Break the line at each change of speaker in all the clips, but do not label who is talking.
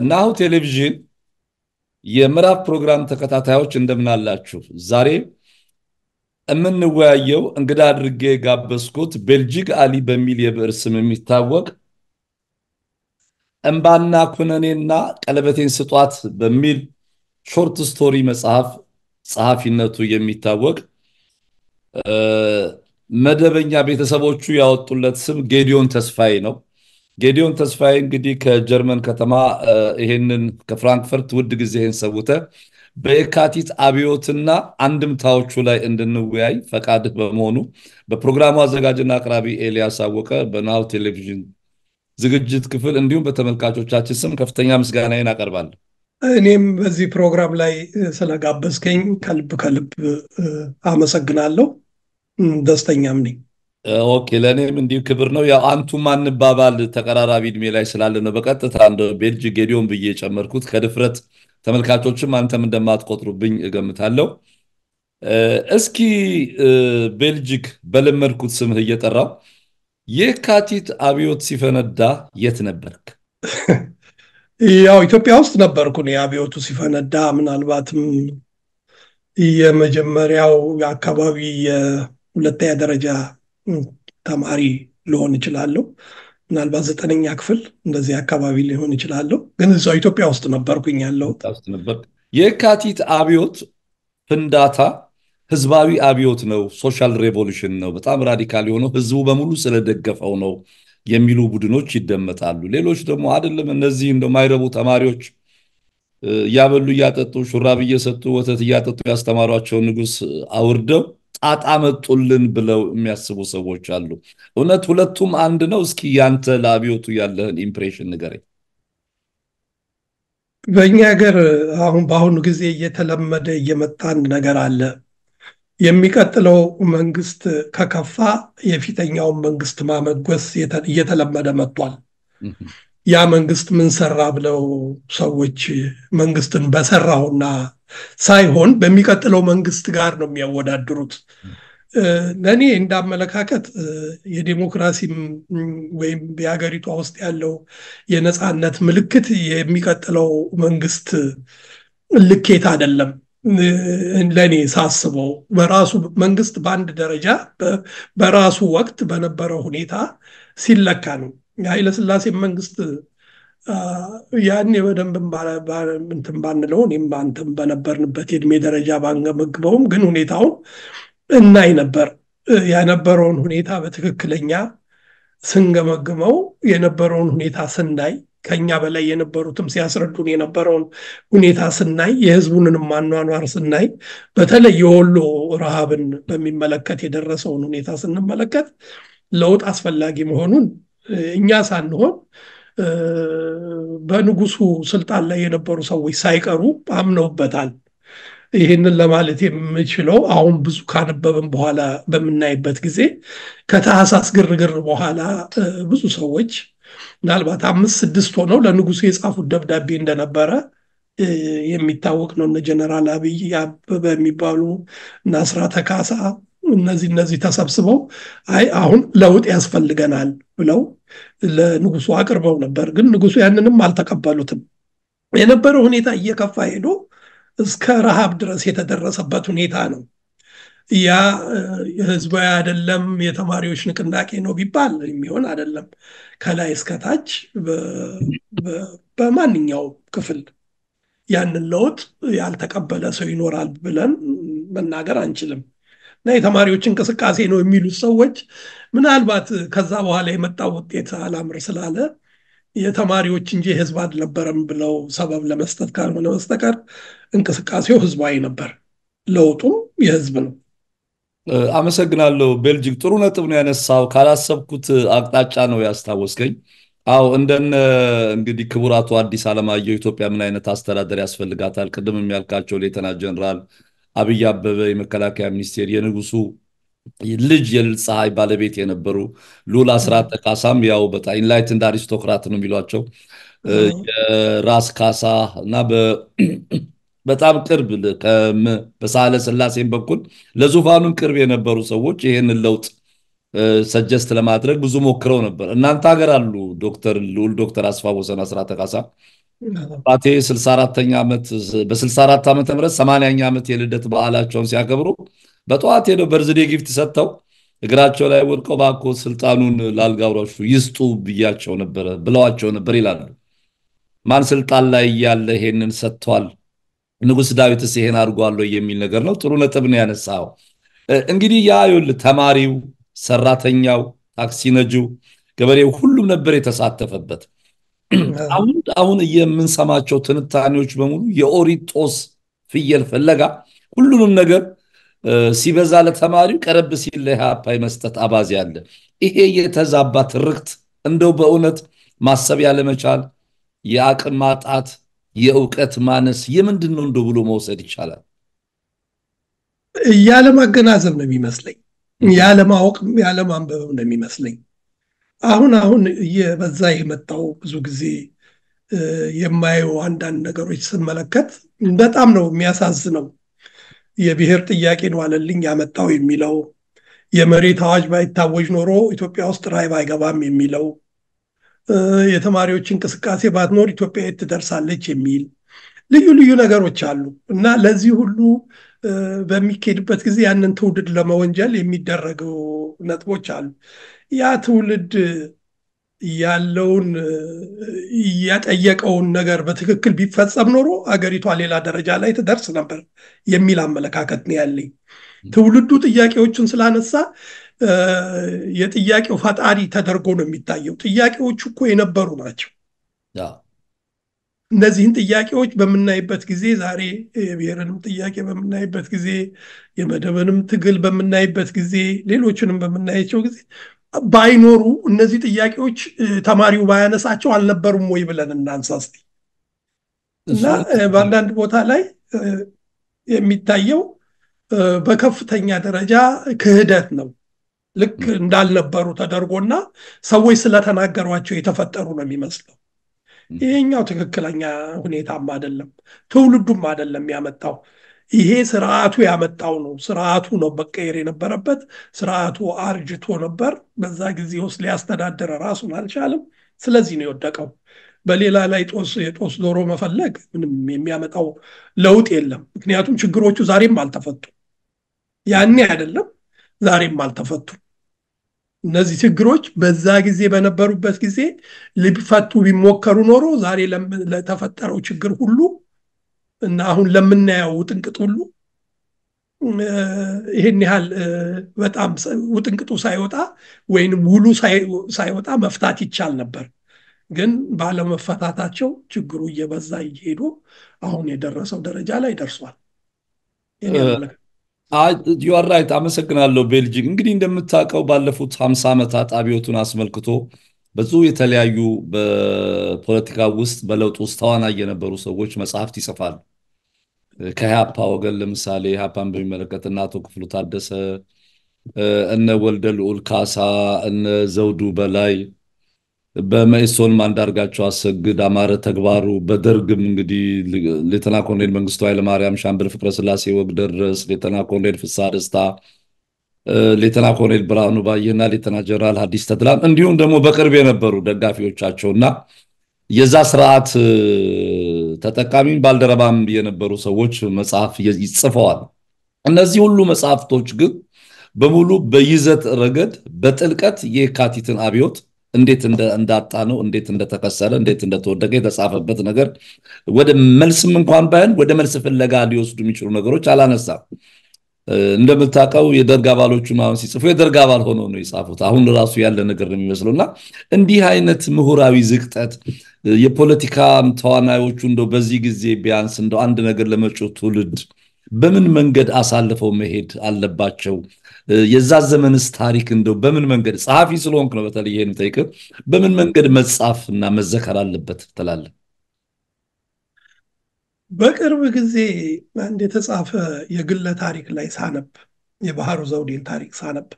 የናሁ ቴሌቪዥን የምዕራፍ ፕሮግራም ተከታታዮች እንደምን? ዛሬ የምንወያየው እንግዳ አድርጌ ጋበዝኩት ቤልጂግ አሊ በሚል የብዕር ስም የሚታወቅ እምባና ኩነኔና ቀለበቴን ስጧት በሚል short story መጽሐፍ ጸሐፊነቱ የሚታወቅ መደበኛ ቤተሰቦቹ ያወጡለት ስም ጌዲዮን ተስፋዬ ነው። ጌዲዮን ተስፋዬ እንግዲህ ከጀርመን ከተማ ይሄንን ከፍራንክፈርት ውድ ጊዜህን ሰውተ በየካቲት አብዮትና አንድምታዎቹ ላይ እንድንወያይ ፈቃድህ በመሆኑ በፕሮግራሙ አዘጋጅና አቅራቢ ኤልያስ አወቀ በናሁ ቴሌቪዥን ዝግጅት ክፍል እንዲሁም በተመልካቾቻችን ስም ከፍተኛ ምስጋናዬን አቀርባለሁ።
እኔም በዚህ ፕሮግራም ላይ ስለጋበዝከኝ ከልብ ከልብ አመሰግናለሁ። ደስተኛም ነኝ።
Okay፣ ለእኔም እንዲሁ ክብር ነው። ያው አንቱ አለመባባል ተቀራራቢ እድሜ ላይ ስላለ ነው በቀጥታ እንደ ቤልጅግ ጌዲዮን ብዬ የጨመርኩት። ከድፍረት ተመልካቾችም አንተም እንደማትቆጥሩብኝ እገምታለሁ። እስኪ ቤልጅግ በለመድኩት ስምህ እየጠራው የካቲት አብዮት ሲፈነዳ የት ነበርክ?
ያው ኢትዮጵያ ውስጥ ነበርኩ እኔ አብዮቱ ሲፈነዳ። ምናልባትም የመጀመሪያው የአካባቢ የሁለተኛ ደረጃ ተማሪ ልሆን እችላለሁ። ምናልባት ዘጠነኛ ክፍል እንደዚህ አካባቢ ሊሆን እችላለሁ። ግን እዛው ኢትዮጵያ ውስጥ ነበርኩኝ ያለው
የካቲት አብዮት ፍንዳታ ህዝባዊ አብዮት ነው፣ social revolution ነው፣ በጣም radical የሆነው ህዝቡ በሙሉ ስለደገፈው ነው የሚሉ ቡድኖች ይደመጣሉ። ሌሎች ደግሞ አይደለም እነዚህ እንደማይረቡ ተማሪዎች እያበሉ እያጠጡ ሹራብ እየሰጡ ወተት እያጠጡ ያስተማሯቸው ንጉሥ አውርደው ጣጣ መጡልን ብለው የሚያስቡ ሰዎች አሉ። እውነት ሁለቱም አንድ ነው? እስኪ ያንተ ለአብዮቱ ያለህን impression ንገረኝ።
በእኛ ሀገር አሁን በአሁኑ ጊዜ እየተለመደ እየመጣ አንድ ነገር አለ። የሚቀጥለው መንግስት ከከፋ የፊተኛውን መንግስት ማሞገስ እየተለመደ መጥቷል። ያ መንግስት ምን ሰራ ብለው ሰዎች መንግስትን በሰራውና ሳይሆን በሚቀጥለው መንግስት ጋር ነው የሚያወዳድሩት። ለእኔ እንዳመለካከት የዲሞክራሲም ወይም የሀገሪቷ ውስጥ ያለው የነፃነት ምልክት የሚቀጥለው መንግስት ልኬት አይደለም። ለእኔ ሳስበው በራሱ መንግስት በአንድ ደረጃ በራሱ ወቅት በነበረው ሁኔታ ሲለካ ነው። የኃይለስላሴ መንግስት ያኔ በደንብ እንትን ባንለው እኔም አንተም በነበርንበት የእድሜ ደረጃ ባንገመግበውም ግን ሁኔታውን እናይ ነበር። የነበረውን ሁኔታ በትክክለኛ ስንገመግመው የነበረውን ሁኔታ ስናይ ከኛ በላይ የነበሩትም ሲያስረዱን የነበረውን ሁኔታ ስናይ የህዝቡንንም አኗኗር ስናይ በተለይ የወሎ ረሃብን በሚመለከት የደረሰውን ሁኔታ ስንመለከት ለውጥ አስፈላጊ መሆኑን እኛ ሳንሆን በንጉሱ ስልጣን ላይ የነበሩ ሰዎች ሳይቀሩ አምነውበታል። ይህንን ለማለት የምችለው አሁን ብዙ ካነበብን በኋላ በምናይበት ጊዜ ከታህሳስ ግርግር በኋላ ብዙ ሰዎች ምናልባት አምስት ስድስት ሆነው ለንጉሱ የጻፉት ደብዳቤ እንደነበረ የሚታወቅ ነው። እነ ጀነራል አብይ አበበ የሚባሉ እና አስራተ ካሳ እነዚህ እነዚህ ተሰብስበው አይ አሁን ለውጥ ያስፈልገናል ብለው ለንጉሱ አቅርበው ነበር። ግን ንጉሱ ያንንም አልተቀበሉትም። የነበረው ሁኔታ እየከፋ ሄዶ እስከ ረሃብ ድረስ የተደረሰበት ሁኔታ ነው። ያ ህዝባዊ አይደለም የተማሪዎች ንቅናቄ ነው ቢባል የሚሆን አይደለም። ከላይ እስከታች በማንኛውም ክፍል ያንን ለውጥ ያልተቀበለ ሰው ይኖራል ብለን መናገር አንችልም። እና የተማሪዎች እንቅስቃሴ ነው የሚሉት ሰዎች ምናልባት ከዛ በኋላ የመጣው ውጤት አላምር ስላለ የተማሪዎች እንጂ ህዝብ አልነበረም ብለው ሰበብ ለመስጠት ካልሆነ በስተቀር እንቅስቃሴው ህዝባዊ ነበር። ለውጡም የህዝብ ነው።
አመሰግናለሁ ቤልጅግ። ጥሩ ነጥብ ነው ያነሳው። ካላሰብኩት አቅጣጫ ነው ያስታወስከኝ። አዎ እንደነ እንግዲህ አቶ አዲስ አለማየሁ ኢትዮጵያ ምን አይነት አስተዳደር ያስፈልጋታል? ቅድም የሚያልካቸው ሌተና ጀነራል አብይ አበበ የመከላከያ ሚኒስቴር የንጉሱ ልጅ የልዕልት ፀሐይ ባለቤት የነበሩ ልዑል አስራተ ካሳም ያው በጣም enlightened aristocrat ነው የሚሏቸው። የራስ ካሳ እና በጣም ቅርብ በሳህለ ስላሴም በኩል ለዙፋኑም ቅርብ የነበሩ ሰዎች ይህንን ለውጥ suggest ለማድረግ ብዙ ሞክረው ነበር። እናንተ ሀገር አሉ ዶክተር ልዑል ዶክተር አስፋ ወሰን አስራተ ካሳ አባቴ 64ኛ ዓመት በ64 ዓመተ ምህረት 80ኛ ዓመት የልደት በዓላቸውን ሲያከብሩ በጠዋት ሄደው birthday gift ሰጥተው እግራቸው ላይ ወድቀው እባክዎ ስልጣኑን ወራሹ ይስጡ ብያቸው ነበረ ብለዋቸው ነበር ይላሉ። ማን ስልጣን ላይ እያለ ይሄንን ሰጥቷል? ንጉሥ ዳዊትስ ይሄን አድርጓል የሚል ነገር ነው። ጥሩ ነጥብ ነው ያነሳው። እንግዲህ ያ ተማሪው፣ ሰራተኛው፣ ታክሲ ነጂው፣ ገበሬው ሁሉም ነበር የተሳተፈበት። አሁን አሁን የምንሰማቸው ትንታኔዎች በሙሉ የኦሪት ፍየል ፍለጋ ሁሉንም ነገር ሲበዛ ለተማሪው ቀረብ ሲል ለኢህአፓ መስጠት አባዜ አለ። ይሄ የተዛባ ትርክት እንደው በእውነት ማሰብ ያለመቻል፣ የአቅም ማጣት፣ የእውቀት ማነስ የምንድን ነው እንደው ብሎ መውሰድ ይቻላል።
ያለማገናዘብ ነው የሚመስለኝ፣ ያለማወቅም ያለማንበብም ነው የሚመስለኝ። አሁን አሁን እየበዛ የመጣው ብዙ ጊዜ የማየው አንዳንድ ነገሮች ስመለከት በጣም ነው የሚያሳዝነው። የብሔር ጥያቄ ነው አለልኝ ያመጣው የሚለው የመሬት አዋጅ ባይታወጅ ኖሮ ኢትዮጵያ ውስጥ ራዕይ አይገባም የሚለው የተማሪዎች እንቅስቃሴ ባትኖር ኢትዮጵያ የት ትደርሳለች የሚል ልዩ ልዩ ነገሮች አሉ እና ለዚህ ሁሉ በሚካሄድበት ጊዜ ያንን ትውልድ ለመወንጀል የሚደረገው ነጥቦች አሉ። ያ ትውልድ ያለውን ያጠየቀውን ነገር በትክክል ቢፈጸም ኖሮ አገሪቷ ሌላ ደረጃ ላይ ትደርስ ነበር የሚል አመለካከት ነው ያለኝ። ትውልዱ ጥያቄዎቹን ስላነሳ የጥያቄው ፈጣሪ ተደርጎ ነው የሚታየው። ጥያቄዎቹ እኮ የነበሩ ናቸው። እነዚህን ጥያቄዎች በምናይበት ጊዜ ዛሬ የብሔርንም ጥያቄ በምናይበት ጊዜ የመደብንም ትግል በምናይበት ጊዜ ሌሎችንም በምናያቸው ጊዜ ባይኖሩ እነዚህ ጥያቄዎች ተማሪው ባያነሳቸው አልነበሩም ወይ ብለን እናንሳ እስቲ እና በአንዳንድ ቦታ ላይ የሚታየው በከፍተኛ ደረጃ ክህደት ነው። ልክ እንዳልነበሩ ተደርጎና ሰዎች ስለተናገሯቸው የተፈጠሩ ነው የሚመስለው። ይሄኛው ትክክለኛ ሁኔታም አይደለም፣ ትውልዱም አይደለም ያመጣው። ይሄ ስርዓቱ ያመጣው ነው። ስርዓቱ ነው መቀየር የነበረበት። ስርዓቱ አርጅቶ ነበር። በዛ ጊዜ ውስጥ ሊያስተዳድር ራሱን አልቻለም። ስለዚህ ነው የወደቀው። በሌላ ላይ ጦስ የጦስ ዶሮ መፈለግ ምንም የሚያመጣው ለውጥ የለም። ምክንያቱም ችግሮቹ ዛሬም አልተፈቱ። ያኔ አይደለም ዛሬም አልተፈቱ። እነዚህ ችግሮች በዛ ጊዜ በነበሩበት ጊዜ ሊፈቱ ቢሞከሩ ኖሮ ዛሬ ለተፈጠረው ችግር ሁሉ እና አሁን ለምናየው ውጥንቅጥ ሁሉ ይህን ያህል በጣም ውጥንቅጡ ሳይወጣ ወይንም ውሉ ሳይወጣ መፍታት ይቻል ነበር። ግን ባለመፈታታቸው ችግሩ እየበዛ እየሄዱ አሁን የደረሰው ደረጃ ላይ ደርሷል።
You're right። አመሰግናለሁ ቤልጂክ። እንግዲህ እንደምታውቀው ባለፉት ሀምሳ ዓመታት አብዮቱን አስመልክቶ ብዙ የተለያዩ በፖለቲካ ውስጥ በለውጥ ውስጥ ተዋናይ የነበሩ ሰዎች መጽሐፍት ይጽፋሉ። ከኢህአፓ ወገን ለምሳሌ ኢህአፓን በሚመለከት እነ አቶ ክፍሉ ታደሰ፣ እነ ወልደ ልዑል ካሳ፣ እነ ዘውዱ በላይ፣ በመኢሶን አንዳርጋቸው አሰግድ፣ አማረ ተግባሩ፣ በደርግም እንግዲህ ሌተና ኮሎኔል መንግስቱ ኃይለማርያም፣ ሻምበል ፍቅረ ስላሴ ወግደረስ፣ ሌተና ኮሎኔል ፍስሐ ደስታ ሌተና ኮሎኔል ብርሃኑ ባየና ሌተና ጀነራል ሀዲስ ተድላን እንዲሁም ደግሞ በቅርብ የነበሩ ደጋፊዎቻቸውና የዛ ስርዓት ተጠቃሚም ባልደረባም የነበሩ ሰዎች መጽሐፍ ጽፈዋል። እነዚህ ሁሉ መጽሐፍቶች ግን በሙሉ በይዘት ረገድ በጥልቀት የካቲትን አብዮት እንዴት እንዳጣ ነው፣ እንዴት እንደተከሰረ፣ እንዴት እንደተወደቀ የተጻፈበት ነገር ወደ መልስም እንኳን ባይሆን ወደ መልስ ፍለጋ ሊወስዱ የሚችሉ ነገሮች አላነሳም። እንደምታውቀው የደርግ አባሎቹም አሁን ሲጽፉ የደርግ አባል ሆነው ነው የጻፉት። አሁን ራሱ ያለ ነገር ነው የሚመስለው እና እንዲህ አይነት ምሁራዊ ዝቅጠት የፖለቲካ ተዋናዮቹ እንደው በዚህ ጊዜ ቢያንስ እንደው አንድ ነገር ለመጪው ትውልድ በምን መንገድ አሳልፈው መሄድ አለባቸው? የዛ ዘመንስ ታሪክ እንደው በምን መንገድ ጸሐፊ ስለሆንክ ነው በተለይ ይሄን ጠይቅ በምን መንገድ መጻፍ እና መዘከር አለበት ትላለህ?
በቅርብ ጊዜ አንድ የተጻፈ የግለ ታሪክ ላይ ሳነብ የባህሩ ዘውዴን ታሪክ ሳነብ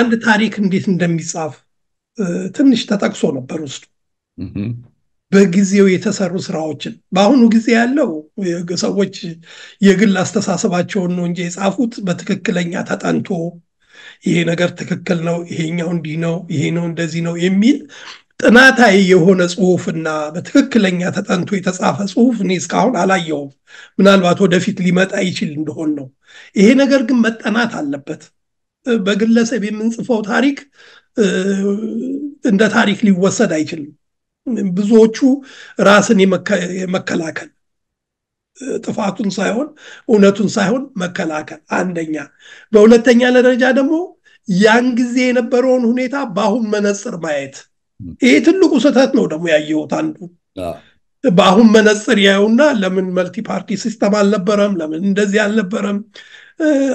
አንድ ታሪክ እንዴት እንደሚጻፍ ትንሽ ተጠቅሶ ነበር ውስጡ በጊዜው የተሰሩ ስራዎችን። በአሁኑ ጊዜ ያለው ሰዎች የግል አስተሳሰባቸውን ነው እንጂ የጻፉት በትክክለኛ ተጠንቶ ይሄ ነገር ትክክል ነው፣ ይሄኛው እንዲህ ነው፣ ይሄ ነው እንደዚህ ነው የሚል ጥናታዊ የሆነ ጽሁፍና በትክክለኛ ተጠንቶ የተጻፈ ጽሁፍ እኔ እስካሁን አላየውም። ምናልባት ወደፊት ሊመጣ ይችል እንደሆን ነው። ይሄ ነገር ግን መጠናት አለበት። በግለሰብ የምንጽፈው ታሪክ እንደ ታሪክ ሊወሰድ አይችልም። ብዙዎቹ ራስን የመከላከል ጥፋቱን ሳይሆን እውነቱን ሳይሆን መከላከል አንደኛ። በሁለተኛ ደረጃ ደግሞ ያን ጊዜ የነበረውን ሁኔታ በአሁን መነጽር ማየት ይሄ ትልቁ ስህተት ነው። ደግሞ ያየሁት አንዱ በአሁን መነጽር ያዩና ለምን multi party system አልነበረም? ለምን እንደዚህ አልነበረም?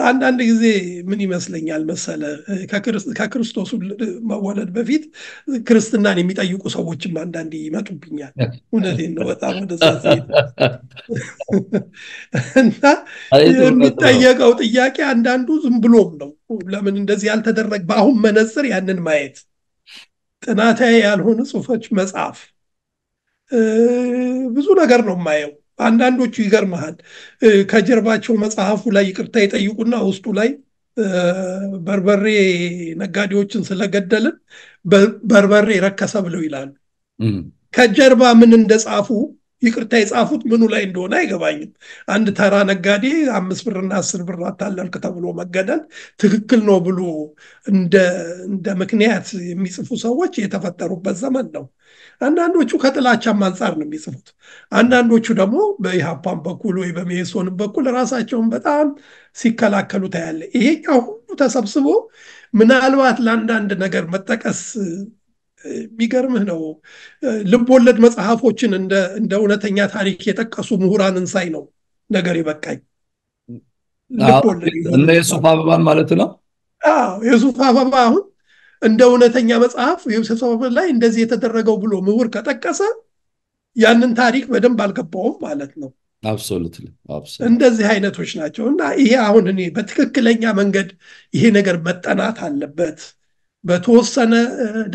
አንዳንድ ጊዜ ምን ይመስለኛል መሰለ ከክርስቶስ መወለድ በፊት ክርስትናን የሚጠይቁ ሰዎችም አንዳንድ ይመጡብኛል። እውነቴን ነው። በጣም ወደዛ እና የሚጠየቀው ጥያቄ አንዳንዱ ዝም ብሎም ነው። ለምን እንደዚህ ያልተደረገ በአሁን መነጽር ያንን ማየት ጥናታዊ ያልሆነ ጽሁፎች መጽሐፍ ብዙ ነገር ነው የማየው። አንዳንዶቹ ይገርመሃል ከጀርባቸው መጽሐፉ ላይ ይቅርታ ይጠይቁና ውስጡ ላይ በርበሬ ነጋዴዎችን ስለገደልን በርበሬ ረከሰ ብለው ይላሉ። ከጀርባ ምን እንደጻፉ ይቅርታ የጻፉት ምኑ ላይ እንደሆነ አይገባኝም። አንድ ተራ ነጋዴ አምስት ብርና አስር ብር አታለልክ ተብሎ መገደል ትክክል ነው ብሎ እንደ ምክንያት የሚጽፉ ሰዎች የተፈጠሩበት ዘመን ነው። አንዳንዶቹ ከጥላቻም አንጻር ነው የሚጽፉት። አንዳንዶቹ ደግሞ በኢሃፓን በኩል ወይ በሜሶንም በኩል ራሳቸውን በጣም ሲከላከሉ ታያለ። ይሄኛው ሁሉ ተሰብስቦ ምናልባት ለአንዳንድ ነገር መጠቀስ የሚገርምህ ነው። ልብ ወለድ መጽሐፎችን እንደ እውነተኛ ታሪክ የጠቀሱ ምሁራንን ሳይ ነው ነገር የበቃኝ።
እነ የሱፍ አበባን ማለት ነው።
የሱፍ አበባ አሁን እንደ እውነተኛ መጽሐፍ አበባ ላይ እንደዚህ የተደረገው ብሎ ምሁር ከጠቀሰ ያንን ታሪክ በደንብ አልገባውም ማለት ነው። እንደዚህ አይነቶች ናቸው እና ይሄ አሁን እኔ በትክክለኛ መንገድ ይሄ ነገር መጠናት አለበት። በተወሰነ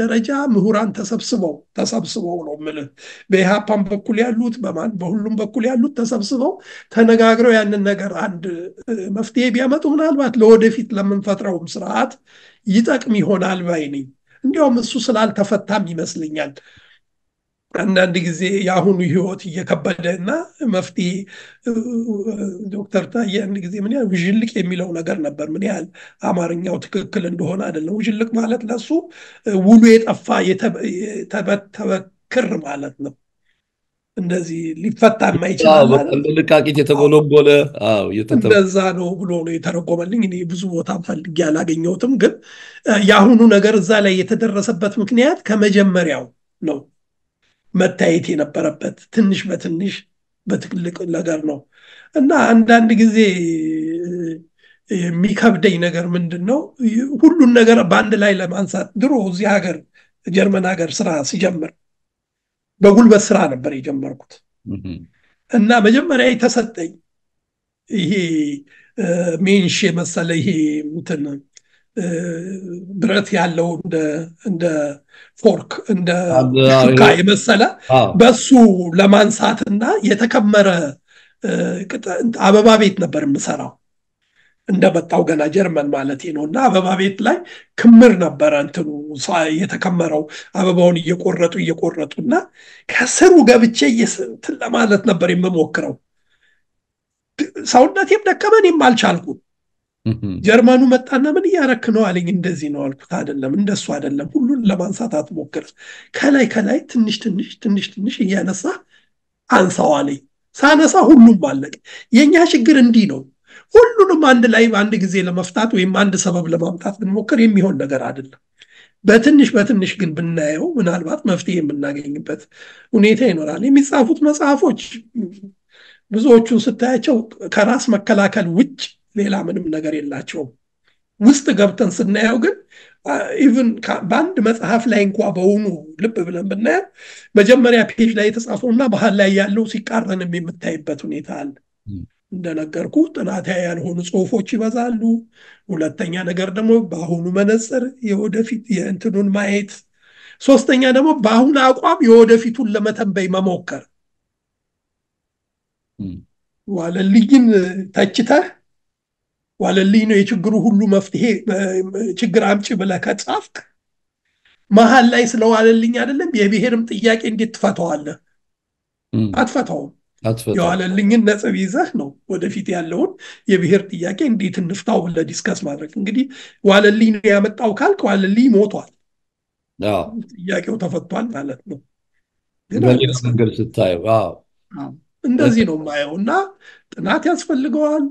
ደረጃ ምሁራን ተሰብስበው ተሰብስበው ነው የምልህ በኢሃፓም በኩል ያሉት በማን በሁሉም በኩል ያሉት ተሰብስበው ተነጋግረው ያንን ነገር አንድ መፍትሄ ቢያመጡ ምናልባት ለወደፊት ለምንፈጥረውም ስርዓት ይጠቅም ይሆናል ባይ ነኝ። እንዲያውም እሱ ስላልተፈታም ይመስለኛል አንዳንድ ጊዜ የአሁኑ ህይወት እየከበደ እና መፍትሄ ዶክተር ታዬ አንድ ጊዜ ምን ያህል ውዥልቅ የሚለው ነገር ነበር። ምን ያህል አማርኛው ትክክል እንደሆነ አይደለም። ውዥልቅ ማለት ለሱ ውሉ የጠፋ የተበተበ ክር ማለት ነው። እንደዚህ ሊፈታ የማይችል
ልቃቂት የተጎለጎለ
እንደዛ ነው ብሎ ነው የተረጎመልኝ። እኔ ብዙ ቦታ ፈልጌ አላገኘሁትም፣ ግን የአሁኑ ነገር እዛ ላይ የተደረሰበት ምክንያት ከመጀመሪያው ነው መታየት የነበረበት ትንሽ በትንሽ በትልቅ ነገር ነው። እና አንዳንድ ጊዜ የሚከብደኝ ነገር ምንድን ነው ሁሉን ነገር በአንድ ላይ ለማንሳት ድሮ እዚህ ሀገር ጀርመን ሀገር ስራ ሲጀምር በጉልበት ስራ ነበር የጀመርኩት። እና መጀመሪያ የተሰጠኝ ይሄ ሜንሽ የመሰለ ይሄ እንትን ብረት ያለው እንደ fork እንደ ሹካ የመሰለ በሱ ለማንሳትና የተከመረ አበባ ቤት ነበር የምሰራው። እንደመጣው ገና ጀርመን ማለት ነው። እና አበባ ቤት ላይ ክምር ነበረ እንትኑ የተከመረው አበባውን እየቆረጡ እየቆረጡ እና ከስሩ ገብቼ እንትን ለማለት ነበር የምሞክረው። ሰውነቴም ደከመን አልቻልኩም ጀርመኑ መጣና ምን እያረክ ነው አለኝ። እንደዚህ ነው አልኩት። አይደለም እንደሱ አይደለም፣ ሁሉን ለማንሳት አትሞክር። ከላይ ከላይ ትንሽ ትንሽ ትንሽ ትንሽ እያነሳ አንሳው አለኝ። ሳነሳ ሁሉም አለቅ። የእኛ ችግር እንዲህ ነው። ሁሉንም አንድ ላይ በአንድ ጊዜ ለመፍታት ወይም አንድ ሰበብ ለማምጣት ብንሞክር የሚሆን ነገር አይደለም። በትንሽ በትንሽ ግን ብናየው ምናልባት መፍትሄ የምናገኝበት ሁኔታ ይኖራል። የሚጻፉት መጽሐፎች ብዙዎቹን ስታያቸው ከራስ መከላከል ውጭ ሌላ ምንም ነገር የላቸውም። ውስጥ ገብተን ስናየው ግን even በአንድ መጽሐፍ ላይ እንኳ በውኑ ልብ ብለን ብናየው መጀመሪያ page ላይ የተጻፈውና መሀል ላይ ያለው ሲቃረንም የምታይበት ሁኔታ አለ። እንደነገርኩ ጥናታዊ ያልሆኑ ጽሁፎች ይበዛሉ። ሁለተኛ ነገር ደግሞ በአሁኑ መነጽር የወደፊት የእንትኑን ማየት፣ ሶስተኛ ደግሞ በአሁኑ አቋም የወደፊቱን ለመተንበይ መሞከር ዋለልይን ተችተህ ዋለልይ ነው የችግሩ ሁሉ መፍትሄ ችግር አምጪ ብለህ ከጻፍክ መሀል ላይ ስለዋለልኝ አይደለም የብሔርም ጥያቄ እንዴት ትፈተዋለህ? አትፈታውም። የዋለልኝን ነጥብ ይዘህ ነው ወደፊት ያለውን የብሔር ጥያቄ እንዴት እንፍታው ብለህ discuss ማድረግ። እንግዲህ ዋለልኝ ነው ያመጣው ካልክ ዋለልኝ ሞቷል፣ ጥያቄው ተፈቷል ማለት ነው።
ስታየው
እንደዚህ ነው የማየው እና ጥናት ያስፈልገዋል።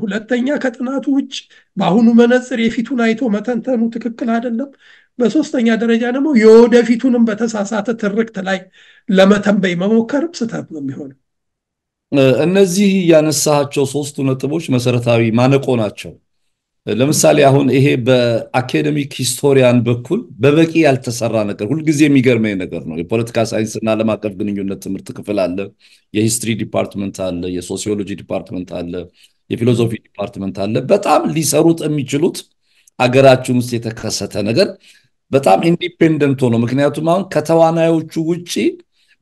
ሁለተኛ ከጥናቱ ውጭ በአሁኑ መነጽር የፊቱን አይቶ መተንተኑ ትክክል አይደለም። በሶስተኛ ደረጃ ደግሞ የወደፊቱንም በተሳሳተ ትርክት ላይ ለመተንበይ መሞከርም ስህተት ነው የሚሆነው።
እነዚህ ያነሳቸው ሶስቱ ነጥቦች መሰረታዊ ማነቆ ናቸው። ለምሳሌ አሁን ይሄ በ academic historian በኩል በበቂ ያልተሰራ ነገር ሁልጊዜ የሚገርመኝ ነገር ነው። የፖለቲካ ሳይንስና ዓለም አቀፍ ግንኙነት ትምህርት ክፍል አለ፣ የ history department አለ፣ የ sociology department አለ፣ የ philosophy department አለ። በጣም ሊሰሩት የሚችሉት አገራችን ውስጥ የተከሰተ ነገር በጣም independent ሆኖ ምክንያቱም አሁን ከተዋናዮቹ ውጭ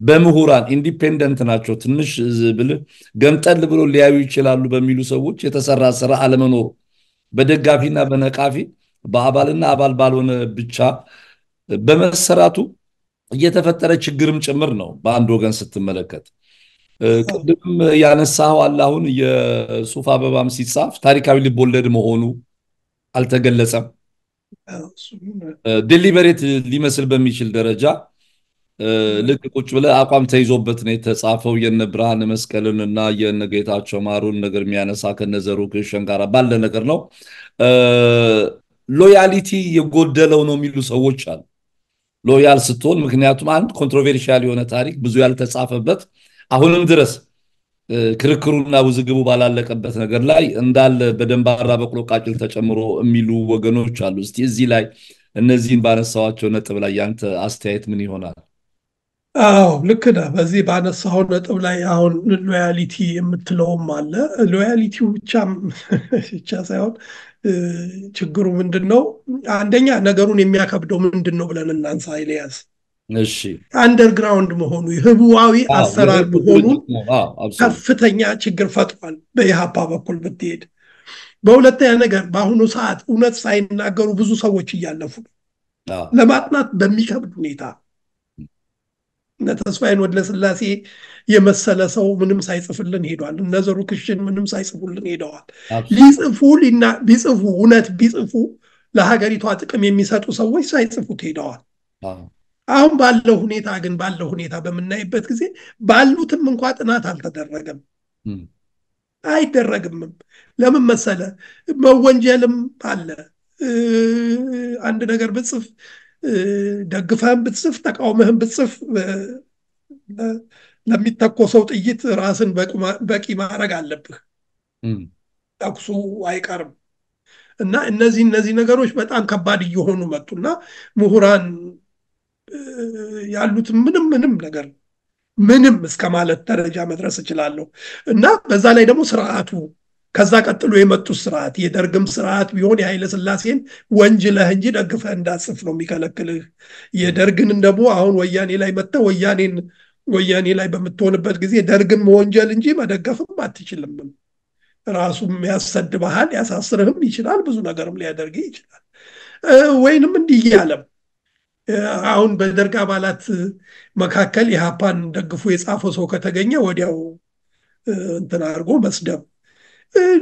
በምሁራን independent ናቸው ትንሽ ብልህ ገንጠል ብሎ ሊያዩ ይችላሉ በሚሉ ሰዎች የተሰራ ስራ አለመኖሩ በደጋፊና በነቃፊ በአባልና አባል ባልሆነ ብቻ በመሰራቱ እየተፈጠረ ችግርም ጭምር ነው። በአንድ ወገን ስትመለከት ቅድም ያነሳው አለ አሁን የሱፍ አበባም ሲጻፍ ታሪካዊ ልቦለድ መሆኑ አልተገለጸም። deliberate ሊመስል በሚችል ደረጃ ልክ ቁጭ ብለህ አቋም ተይዞበት ነው የተጻፈው። የነ ብርሃነ መስቀልን እና የነ ጌታቸው ማሩን ነገር የሚያነሳ ከነዘሩ ጋር ባለ ነገር ነው። loyalty የጎደለው ነው የሚሉ ሰዎች አሉ። loyal ስትሆን ምክንያቱም አንድ controversial የሆነ ታሪክ ብዙ ያልተጻፈበት አሁንም ድረስ ክርክሩና ውዝግቡ ባላለቀበት ነገር ላይ እንዳለ በደንባራ በቅሎ ቃጭል ተጨምሮ የሚሉ ወገኖች አሉ። እስቲ እዚህ ላይ እነዚህን ባነሳዋቸው ነጥብ ላይ ያንተ አስተያየት ምን ይሆናል?
አዎ ልክ ነህ። በዚህ ባነሳው ነጥብ ላይ አሁን loyalty የምትለውም አለ። loyalty ው ብቻም ብቻ ሳይሆን ችግሩ ምንድን ነው? አንደኛ ነገሩን የሚያከብደው ምንድን ነው ብለን እናንሳ። ኤልያስ
እሺ፣
አንደርግራውንድ መሆኑ ህቡዋዊ አሰራር መሆኑን ከፍተኛ ችግር ፈጥሯል። በኢሃፓ በኩል ብትሄድ። በሁለተኛ ነገር በአሁኑ ሰዓት እውነት ሳይናገሩ ብዙ ሰዎች እያለፉ ለማጥናት በሚከብድ ሁኔታ እነ ተስፋዬን ወልደስላሴ የመሰለ ሰው ምንም ሳይጽፍልን ሄዷል። እነ ዘሩ ክሽን ምንም ሳይጽፉልን ሄደዋል። ሊጽፉ ቢጽፉ እውነት ቢጽፉ ለሀገሪቷ ጥቅም የሚሰጡ ሰዎች ሳይጽፉት ሄደዋል። አሁን ባለው ሁኔታ ግን ባለው ሁኔታ በምናይበት ጊዜ ባሉትም እንኳ ጥናት አልተደረገም፣ አይደረግምም። ለምን መሰለ መወንጀልም አለ። አንድ ነገር ብጽፍ ደግፈህም ብትጽፍ ተቃውመህም ብትጽፍ ለሚተኮሰው ጥይት ራስን በቂ ማድረግ አለብህ። ተኩሱ አይቀርም እና እነዚህ እነዚህ ነገሮች በጣም ከባድ እየሆኑ መጡና ምሁራን ያሉት ምንም ምንም ነገር ምንም እስከ ማለት ደረጃ መድረስ እችላለሁ እና በዛ ላይ ደግሞ ስርዓቱ ከዛ ቀጥሎ የመጡት ስርዓት የደርግም ስርዓት ቢሆን የኃይለ ስላሴን ወንጅለህ እንጂ ደግፈህ እንዳጽፍ ነው የሚከለክልህ። የደርግን ደግሞ አሁን ወያኔ ላይ መጥተህ ወያኔን ወያኔ ላይ በምትሆንበት ጊዜ ደርግን መወንጀል እንጂ መደገፍም አትችልም። ራሱም ያሰድብሃል፣ ያሳስርህም ይችላል፣ ብዙ ነገርም ሊያደርግህ ይችላል። ወይንም እንዲህ እያለም አሁን በደርግ አባላት መካከል የሀፓን ደግፎ የጻፈው ሰው ከተገኘ ወዲያው እንትን አድርጎ መስደብ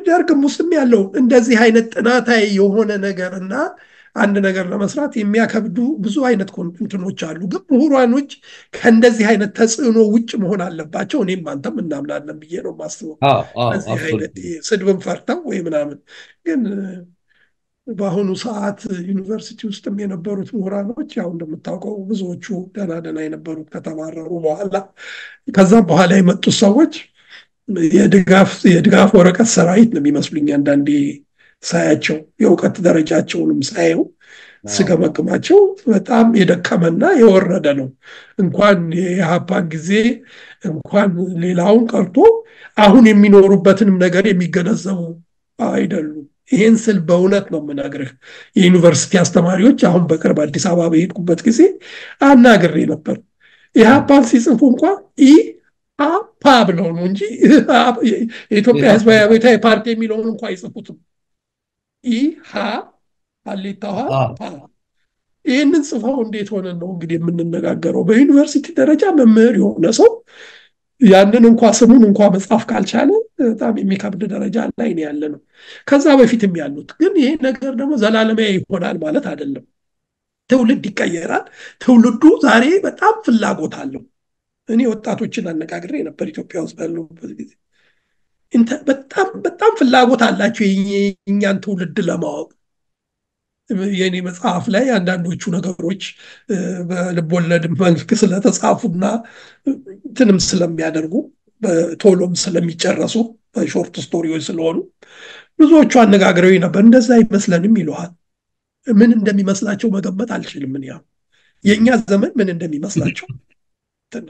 ደርግም ውስጥም ያለው እንደዚህ አይነት ጥናታዊ የሆነ ነገር እና አንድ ነገር ለመስራት የሚያከብዱ ብዙ አይነት እንትኖች አሉ። ግን ምሁራኖች ከእንደዚህ አይነት ተጽዕኖ ውጭ መሆን አለባቸው። እኔም አንተም እናምናለን ብዬ ነው የማስበው። በዚህ አይነት ስድብን ፈርተው ወይ ምናምን ግን በአሁኑ ሰዓት ዩኒቨርሲቲ ውስጥም የነበሩት ምሁራኖች ያው እንደምታውቀው ብዙዎቹ ደህና ደህና የነበሩት ከተባረሩ በኋላ ከዛም በኋላ የመጡት ሰዎች የድጋፍ ወረቀት ሰራዊት ነው የሚመስሉኝ አንዳንዴ ሳያቸው የእውቀት ደረጃቸውንም ሳየው ስገመግማቸው በጣም የደከመና የወረደ ነው። እንኳን የሀፓን ጊዜ እንኳን ሌላውን ቀርቶ አሁን የሚኖሩበትንም ነገር የሚገነዘቡ አይደሉም። ይህን ስል በእውነት ነው የምነግርህ። የዩኒቨርሲቲ አስተማሪዎች አሁን በቅርብ አዲስ አበባ በሄድኩበት ጊዜ አናግሬ ነበር። ኢህአፓን ሲጽፉ እንኳ ኢህአፓ ብለው ነው እንጂ የኢትዮጵያ ሕዝባዊ አብዮታዊ ፓርቲ የሚለውን እንኳ አይጽፉትም። ኢሃ ሀሌታ ይህንን ጽፈው እንዴት ሆነን ነው እንግዲህ የምንነጋገረው? በዩኒቨርሲቲ ደረጃ መምህር የሆነ ሰው ያንን እንኳ ስሙን እንኳ መጻፍ ካልቻለ በጣም የሚከብድ ደረጃ ላይ ነው ያለ ነው። ከዛ በፊትም ያሉት ግን ይሄ ነገር ደግሞ ዘላለማዊ ይሆናል ማለት አይደለም። ትውልድ ይቀየራል። ትውልዱ ዛሬ በጣም ፍላጎት አለው። እኔ ወጣቶችን አነጋግሬ ነበር ኢትዮጵያ ውስጥ ባለሁበት ጊዜ በጣም በጣም ፍላጎት አላቸው የእኛን ትውልድ ለማወቅ። የእኔ መጽሐፍ ላይ አንዳንዶቹ ነገሮች በልቦለድ መልክ ስለተጻፉና እንትንም ስለሚያደርጉ ቶሎም ስለሚጨረሱ በሾርት ስቶሪዎች ስለሆኑ ብዙዎቹ አነጋግረው ነበር። እንደዛ አይመስለንም ይለዋል። ምን እንደሚመስላቸው መገመት አልችልም። ያው የእኛ ዘመን ምን እንደሚመስላቸው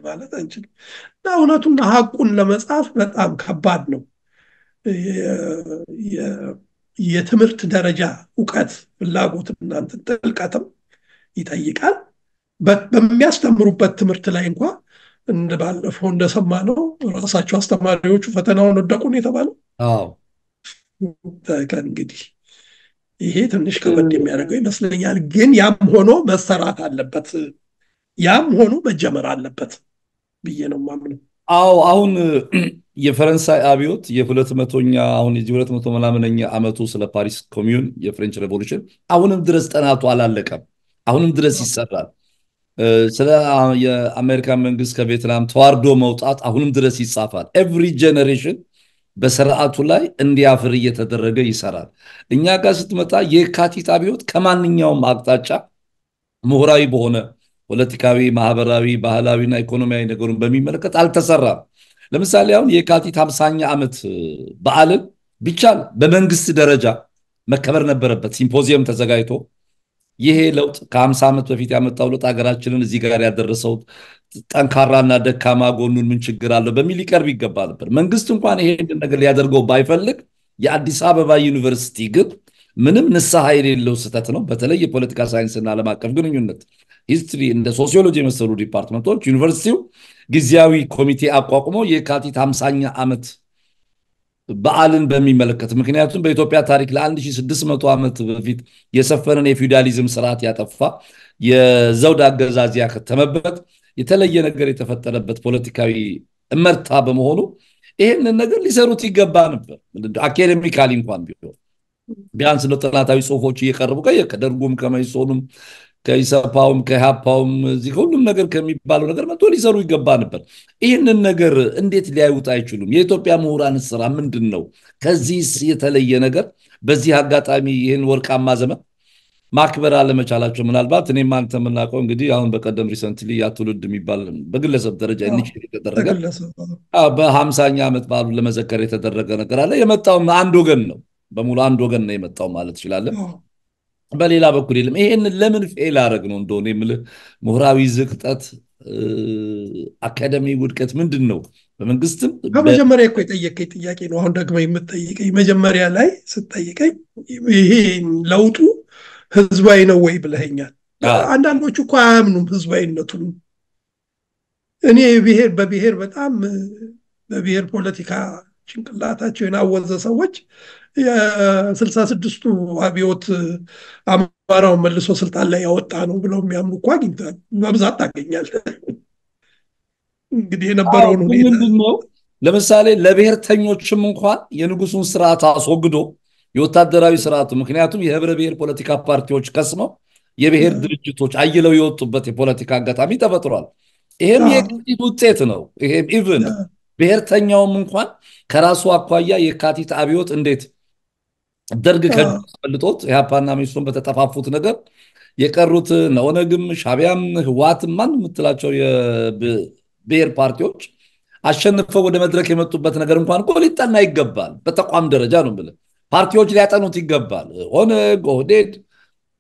ማለት አንችልም። እና እውነቱን ሀቁን ለመጻፍ በጣም ከባድ ነው። የትምህርት ደረጃ እውቀት፣ ፍላጎት እናንተ ጥልቀትም ይጠይቃል። በሚያስተምሩበት ትምህርት ላይ እንኳ ባለፈው እንደሰማነው ራሳቸው አስተማሪዎቹ ፈተናውን ወደቁን የተባለው እንግዲህ ይሄ ትንሽ ከበድ የሚያደርገው ይመስለኛል። ግን ያም ሆኖ መሰራት አለበት፣ ያም ሆኖ መጀመር አለበት ብዬ ነው ማምነው።
አዎ አሁን የፈረንሳይ አብዮት የሁለት መቶኛ አሁን የዚህ ሁለት መቶ ምናምነኛ ዓመቱ ስለ ፓሪስ commune የ French Revolution አሁንም ድረስ ጥናቱ አላለቀም። አሁንም ድረስ ይሰራል። ስለ የአሜሪካን መንግስት ከቪየትናም ተዋርዶ መውጣት አሁንም ድረስ ይጻፋል። every generation በስርዓቱ ላይ እንዲያፍር እየተደረገ ይሰራል። እኛ ጋር ስትመጣ የካቲት አብዮት ከማንኛውም አቅጣጫ ምሁራዊ በሆነ ፖለቲካዊ፣ ማህበራዊ፣ ባህላዊና ኢኮኖሚያዊ ነገሩን በሚመለከት አልተሰራም። ለምሳሌ አሁን የካቲት ሃምሳኛ ዓመት በዓልን ቢቻል በመንግስት ደረጃ መከበር ነበረበት። ሲምፖዚየም ተዘጋጅቶ ይሄ ለውጥ ከ50 ዓመት በፊት ያመጣው ለውጥ ሀገራችንን እዚህ ጋር ያደረሰው ጠንካራና ደካማ ጎኑን ምን ችግር አለው በሚል ሊቀርብ ይገባ ነበር። መንግስት እንኳን ይሄንን ነገር ሊያደርገው ባይፈልግ የአዲስ አበባ ዩኒቨርሲቲ ግን ምንም ንስሐ የሌለው ስህተት ነው። በተለይ የፖለቲካ ሳይንስና ዓለም አቀፍ ግንኙነት history፣ እንደ ሶሲዮሎጂ የመሰሉ department ኦች ዩኒቨርሲቲው ጊዜያዊ ኮሚቴ አቋቁሞ የካቲት ሃምሳኛ ዓመት በዓልን በሚመለከት ምክንያቱም በኢትዮጵያ ታሪክ ለ1600 ዓመት በፊት የሰፈነን የፊውዳሊዝም ስርዓት ያጠፋ የዘውድ አገዛዝ ያከተመበት የተለየ ነገር የተፈጠረበት ፖለቲካዊ እመርታ በመሆኑ ይህንን ነገር ሊሰሩት ይገባ ነበር። አካዴሚካሊ እንኳን ቢሆን ቢያንስ ጥናታዊ ጽሁፎች እየቀረቡ ከደርጉም ከመይሶኑም ከኢሰፓውም ከኢሃፓውም እዚህ ሁሉም ነገር ከሚባለው ነገር መጥቶ ሊሰሩ ይገባ ነበር። ይህንን ነገር እንዴት ሊያዩት አይችሉም? የኢትዮጵያ ምሁራን ስራ ምንድን ነው? ከዚህስ የተለየ ነገር በዚህ አጋጣሚ ይህን ወርቃማ ዘመን ማክበር አለመቻላቸው ምናልባት እኔም አንተ የምናውቀው እንግዲህ አሁን በቀደም recently ያ ትውልድ የሚባል በግለሰብ ደረጃ initiative የተደረገ በሀምሳኛ ዓመት በዓሉን ለመዘከር የተደረገ ነገር አለ። የመጣውም አንድ ወገን ነው፣ በሙሉ አንድ ወገን ነው የመጣው ማለት ትችላለን። በሌላ በኩል የለም። ይሄንን ለምን ፌል አደረግ ነው እንደሆነ የምልህ ምሁራዊ ዝቅጠት፣ አካደሚ ውድቀት ምንድን ነው? በመንግስትም
ከመጀመሪያ እኮ የጠየቀኝ ጥያቄ ነው። አሁን ደግሞ የምጠይቀኝ መጀመሪያ ላይ ስትጠይቀኝ ይሄ ለውጡ ህዝባዊ ነው ወይ ብለኸኛል። አንዳንዶቹ እኮ አያምኑም ህዝባዊነቱን። እኔ ብሔር በብሔር በጣም በብሔር ፖለቲካ ጭንቅላታቸው የናወዘ ሰዎች የስልሳ ስድስቱ አብዮት አማራውን መልሶ ስልጣን ላይ ያወጣ ነው ብለው የሚያምኑ እኮ አግኝተሃል፣ በብዛት ታገኛለህ። እንግዲህ የነበረውን ሁኔታ
ለምሳሌ ለብሔርተኞችም እንኳን የንጉሱን ስርዓት አስወግዶ የወታደራዊ ስርዓቱ ምክንያቱም የህብረ ብሔር ፖለቲካ ፓርቲዎች ከስመው የብሔር ድርጅቶች አይለው የወጡበት የፖለቲካ አጋጣሚ ተፈጥሯል። ይሄም የካቲት ውጤት ነው። ይሄም even ብሔርተኛውም እንኳን ከራሱ አኳያ የካቲት አብዮት እንዴት ደርግ ከልጦት ኢህአፓና መኢሶን በተጠፋፉት ነገር የቀሩት ኦነግም ሻዕቢያም ህወሓትም ማን የምትላቸው የብሔር ፓርቲዎች አሸንፈው ወደ መድረክ የመጡበት ነገር እንኳን እኮ ሊጠና ይገባል። በተቋም ደረጃ ነው የምልህ። ፓርቲዎች ሊያጠኑት ይገባል። ኦነግ፣ ኦህዴድ፣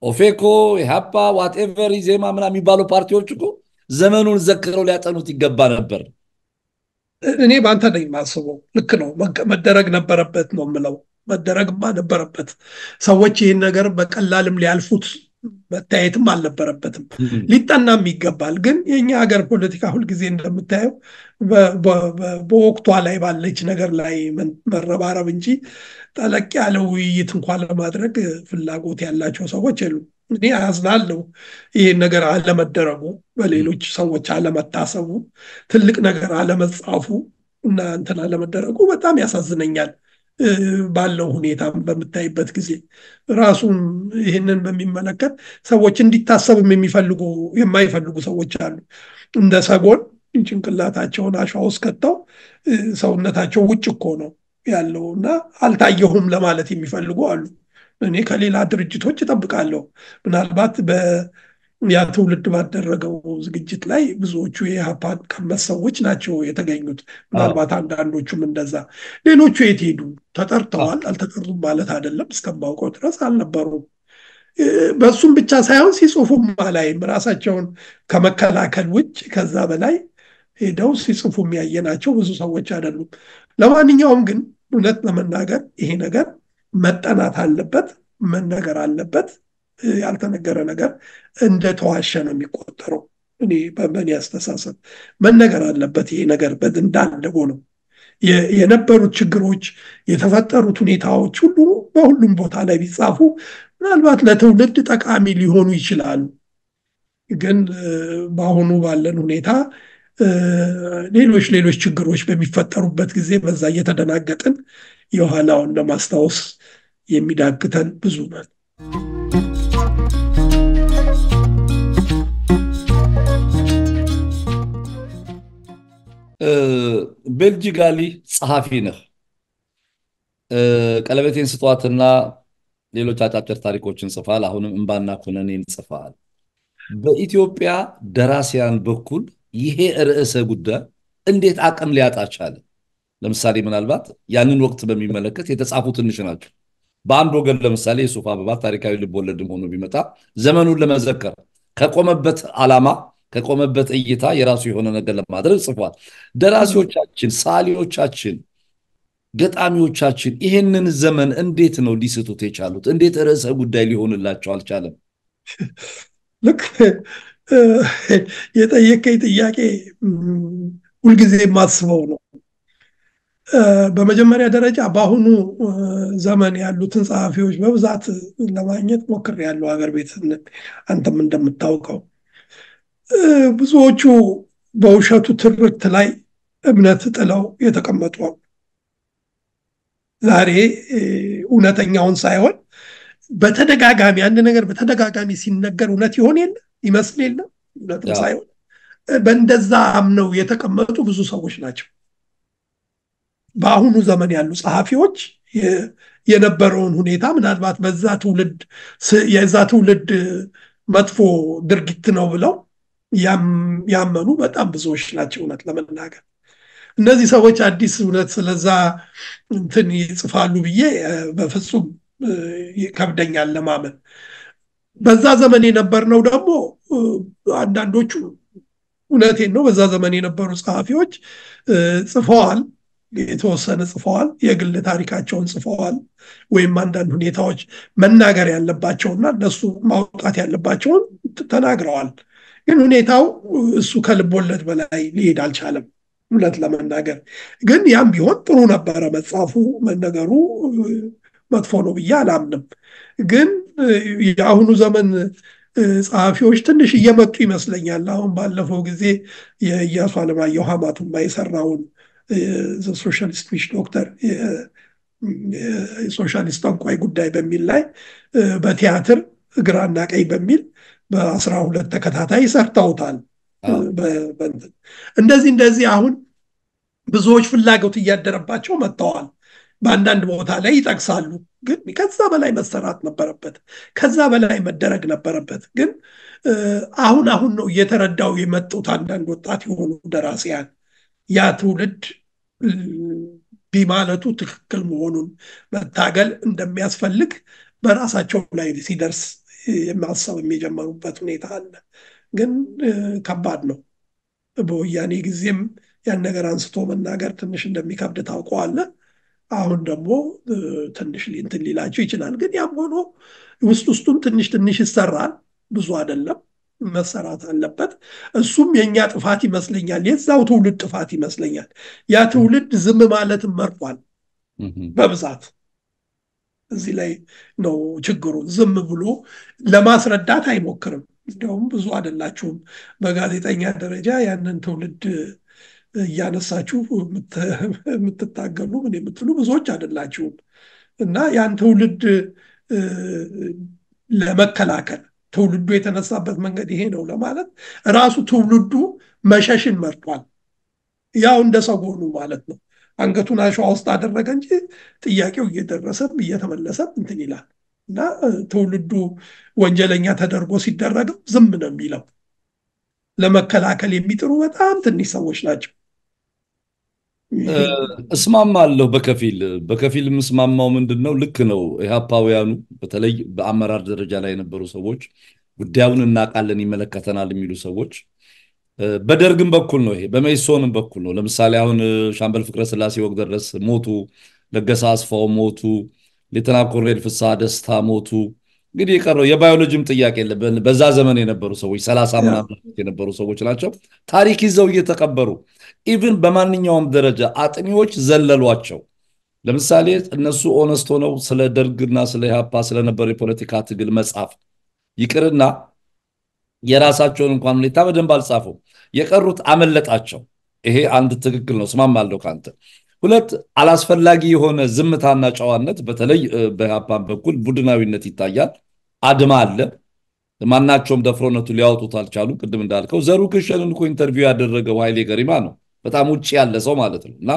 ኦፌኮ፣ ኢህአፓ፣ whatever፣ ኢዜማ ምናምን የሚባሉ ፓርቲዎች እኮ ዘመኑን ዘክረው ሊያጠኑት ይገባ ነበር።
እኔ በአንተ ነኝ የማስበው። ልክ ነው፣ መደረግ ነበረበት ነው የምለው። መደረግማ ነበረበት። ሰዎች ይህን ነገር በቀላልም ሊያልፉት መታየትም አልነበረበትም። ሊጠናም ይገባል። ግን የእኛ ሀገር ፖለቲካ ሁልጊዜ እንደምታየው በወቅቷ ላይ ባለች ነገር ላይ መረባረብ እንጂ ጠለቅ ያለ ውይይት እንኳን ለማድረግ ፍላጎት ያላቸው ሰዎች የሉም። እኔ አዝናለሁ ይህን ነገር አለመደረጉ፣ በሌሎች ሰዎች አለመታሰቡ፣ ትልቅ ነገር አለመጻፉ እና እንትን አለመደረጉ በጣም ያሳዝነኛል። ባለው ሁኔታም በምታይበት ጊዜ ራሱም ይህንን በሚመለከት ሰዎች እንዲታሰብም የሚፈልጉ የማይፈልጉ ሰዎች አሉ። እንደ ሰጎን ጭንቅላታቸውን አሸዋ ውስጥ ከተው ሰውነታቸው ውጭ እኮ ነው ያለው እና አልታየሁም ለማለት የሚፈልጉ አሉ። እኔ ከሌላ ድርጅቶች እጠብቃለሁ። ምናልባት ያ ትውልድ ባደረገው ዝግጅት ላይ ብዙዎቹ የኢህአፓን ቀመስ ሰዎች ናቸው የተገኙት። ምናልባት አንዳንዶቹም እንደዛ። ሌሎቹ የት ሄዱ? ተጠርተዋል። አልተጠሩም ማለት አይደለም። እስከማውቀው ድረስ አልነበሩም። በእሱም ብቻ ሳይሆን ሲጽፉም አላይም። ራሳቸውን ከመከላከል ውጭ ከዛ በላይ ሄደው ሲጽፉ የሚያየናቸው ብዙ ሰዎች አይደሉም። ለማንኛውም ግን እውነት ለመናገር ይሄ ነገር መጠናት አለበት፣ መነገር አለበት። ያልተነገረ ነገር እንደተዋሸ ነው የሚቆጠረው። እኔ በእኔ አስተሳሰብ መነገር አለበት ይሄ ነገር እንዳለ ነው። የነበሩት ችግሮች፣ የተፈጠሩት ሁኔታዎች ሁሉ በሁሉም ቦታ ላይ ቢጻፉ ምናልባት ለትውልድ ጠቃሚ ሊሆኑ ይችላሉ። ግን በአሁኑ ባለን ሁኔታ ሌሎች ሌሎች ችግሮች በሚፈጠሩበት ጊዜ በዛ እየተደናገጥን የኋላውን ለማስታወስ የሚዳግተን ብዙ ነን።
ቤልጂጋሊ ጸሐፊ ነህ። ቀለበቴን ስጧትና ሌሎች አጫጭር ታሪኮችን ጽፋል። አሁንም እምባና ኩነኔን ጽፈሃል። በኢትዮጵያ ደራሲያን በኩል ይሄ ርዕሰ ጉዳይ እንዴት አቅም ሊያጣ ቻለ? ለምሳሌ ምናልባት ያንን ወቅት በሚመለከት የተጻፉ ትንሽ ናቸው። በአንድ ወገን ለምሳሌ የሱፍ አበባ ታሪካዊ ልቦለድም ሆኖ ቢመጣ ዘመኑን ለመዘከር ከቆመበት ዓላማ ከቆመበት እይታ የራሱ የሆነ ነገር ለማድረግ ጽፏል። ደራሲዎቻችን፣ ሰዓሊዎቻችን፣ ገጣሚዎቻችን ይህንን ዘመን እንዴት ነው ሊስቱት የቻሉት? እንዴት ርዕሰ ጉዳይ ሊሆንላቸው አልቻለም?
ልክ የጠየቀኝ ጥያቄ ሁልጊዜ የማስበው ነው። በመጀመሪያ ደረጃ በአሁኑ ዘመን ያሉትን ጸሐፊዎች በብዛት ለማግኘት ሞክሬያለሁ ሀገር ቤት አንተም እንደምታውቀው ብዙዎቹ በውሸቱ ትርክት ላይ እምነት ጥለው የተቀመጡ ዛሬ እውነተኛውን ሳይሆን በተደጋጋሚ አንድ ነገር በተደጋጋሚ ሲነገር እውነት ይሆን የለ? ይመስል የለ? እውነትም ሳይሆን በእንደዛ አምነው የተቀመጡ ብዙ ሰዎች ናቸው። በአሁኑ ዘመን ያሉ ጸሐፊዎች የነበረውን ሁኔታ ምናልባት በዛ ትውልድ የዛ ትውልድ መጥፎ ድርጊት ነው ብለው ያመኑ በጣም ብዙዎች ናቸው። እውነት ለመናገር እነዚህ ሰዎች አዲስ እውነት ስለዛ እንትን ይጽፋሉ ብዬ በፍጹም ይከብደኛል ለማመን። በዛ ዘመን የነበርነው ደግሞ አንዳንዶቹ እውነቴን ነው። በዛ ዘመን የነበሩ ጸሐፊዎች ጽፈዋል፣ የተወሰነ ጽፈዋል፣ የግል ታሪካቸውን ጽፈዋል፣ ወይም አንዳንድ ሁኔታዎች መናገር ያለባቸውና እነሱ ማውጣት ያለባቸውን ተናግረዋል። ግን ሁኔታው እሱ ከልብ ወለድ በላይ ሊሄድ አልቻለም። እውነት ለመናገር ግን ያም ቢሆን ጥሩ ነበረ መጻፉ መነገሩ መጥፎ ነው ብዬ አላምንም። ግን የአሁኑ ዘመን ጸሐፊዎች ትንሽ እየመጡ ይመስለኛል። አሁን ባለፈው ጊዜ የኢያሱ አለማየሁ ሀማቱማ የሰራውን Socialist Witch Doctor የሶሻሊስት ጠንቋይ ጉዳይ በሚል ላይ በቲያትር ግራና ቀኝ በሚል በአስራ ሁለት ተከታታይ ሰርተውታል። እንደዚህ እንደዚህ አሁን ብዙዎች ፍላጎት እያደረባቸው መጥተዋል። በአንዳንድ ቦታ ላይ ይጠቅሳሉ። ግን ከዛ በላይ መሰራት ነበረበት። ከዛ በላይ መደረግ ነበረበት። ግን አሁን አሁን ነው እየተረዳው የመጡት አንዳንድ ወጣት የሆኑ ደራሲያን ያ ትውልድ ቢማለቱ ትክክል መሆኑን መታገል እንደሚያስፈልግ በራሳቸው ላይ ሲደርስ ማሰብ የሚጀመሩበት ሁኔታ አለ። ግን ከባድ ነው። በወያኔ ጊዜም ያን ነገር አንስቶ መናገር ትንሽ እንደሚከብድ ታውቀዋለህ። አሁን ደግሞ ትንሽ እንትን ሊላቸው ይችላል። ግን ያም ሆኖ ውስጥ ውስጡን ትንሽ ትንሽ ይሰራል። ብዙ አይደለም፣ መሰራት አለበት። እሱም የእኛ ጥፋት ይመስለኛል፣ የዛው ትውልድ ጥፋት ይመስለኛል። ያ ትውልድ ዝም ማለትን መርጧል በብዛት እዚህ ላይ ነው ችግሩ። ዝም ብሎ ለማስረዳት አይሞክርም። እንዲያውም ብዙ አይደላችሁም በጋዜጠኛ ደረጃ ያንን ትውልድ እያነሳችሁ የምትታገሉ ምን የምትሉ ብዙዎች አይደላችሁም እና ያን ትውልድ ለመከላከል ትውልዱ የተነሳበት መንገድ ይሄ ነው ለማለት ራሱ ትውልዱ መሸሽን መርጧል። ያው እንደ ሰጎኑ ማለት ነው። አንገቱን አሸዋ ውስጥ አደረገ እንጂ ጥያቄው እየደረሰም እየተመለሰም እንትን ይላል እና ትውልዱ ወንጀለኛ ተደርጎ ሲደረገው ዝም ነው የሚለው። ለመከላከል የሚጥሩ በጣም ትንሽ ሰዎች ናቸው።
እስማማለሁ በከፊል በከፊል የምስማማው ምንድን ነው ልክ ነው። ኢህአፓውያኑ በተለይ በአመራር ደረጃ ላይ የነበሩ ሰዎች ጉዳዩን እናውቃለን፣ ይመለከተናል የሚሉ ሰዎች በደርግም በኩል ነው ይሄ፣ በመኢሶንም በኩል ነው። ለምሳሌ አሁን ሻምበል ፍቅረ ስላሴ ወግደረስ ሞቱ፣ ለገሰ አስፋው ሞቱ፣ ሌተና ኮሎኔል ፍስሐ ደስታ ሞቱ። እንግዲህ የቀረው የባዮሎጂም ጥያቄ የለብን። በዛ ዘመን የነበሩ ሰዎች ሰላሳ ምናምን የነበሩ ሰዎች ናቸው። ታሪክ ይዘው እየተቀበሩ even በማንኛውም ደረጃ አጥኚዎች ዘለሏቸው። ለምሳሌ እነሱ honest ሆነው ስለ ደርግና ስለ ኢህአፓ ስለነበሩ የፖለቲካ ትግል መጻፍ ይቅርና የራሳቸውን እንኳን ሁኔታ በደንብ አልጻፉም። የቀሩት አመለጣቸው። ይሄ አንድ ትክክል ነው፣ እስማማለሁ ከአንተ። ሁለት አላስፈላጊ የሆነ ዝምታና ጨዋነት፣ በተለይ በኢህአፓን በኩል ቡድናዊነት ይታያል። አድማ አለ። ማናቸውም ደፍሮነቱ ሊያወጡት አልቻሉ። ቅድም እንዳልከው ዘሩ ክህሸንን እኮ interview ያደረገው ኃይሌ ገሪማ ነው፣ በጣም ውጭ ያለ ሰው ማለት ነው። እና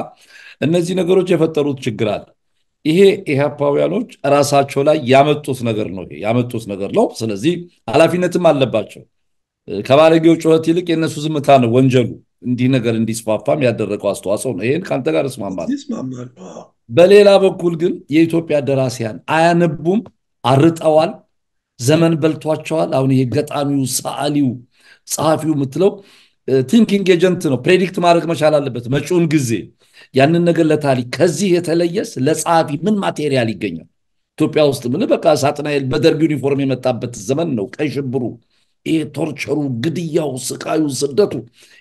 እነዚህ ነገሮች የፈጠሩት ችግር አለ። ይሄ ኢህአፓውያኖች ራሳቸው ላይ ያመጡት ነገር ነው ያመጡት ነገር ነው። ስለዚህ ኃላፊነትም አለባቸው። ከባለጌው ጩኸት ይልቅ የእነሱ ዝምታ ነው ወንጀሉ እንዲህ ነገር እንዲስፋፋም ያደረገው አስተዋጽኦ ነው። ይሄን ከአንተ ጋር እስማማለሁ። በሌላ በኩል ግን የኢትዮጵያ ደራሲያን አያነቡም፣ አርጠዋል፣ ዘመን በልቷቸዋል። አሁን ይሄ ገጣሚው፣ ሰዓሊው፣ ጸሐፊው የምትለው thinking agent ነው። predict ማድረግ መቻል አለበት መጪውን ጊዜ ያንን ነገር ለታሪክ ከዚህ የተለየስ ለጸሐፊ ምን material ይገኛል? ኢትዮጵያ ውስጥ ምን በቃ ሳጥናኤል በደርግ ዩኒፎርም የመጣበት ዘመን ነው። ቀይ ሽብሩ፣ ይሄ torture ኡ፣ ግድያው፣ ስቃዩ፣ ስደቱ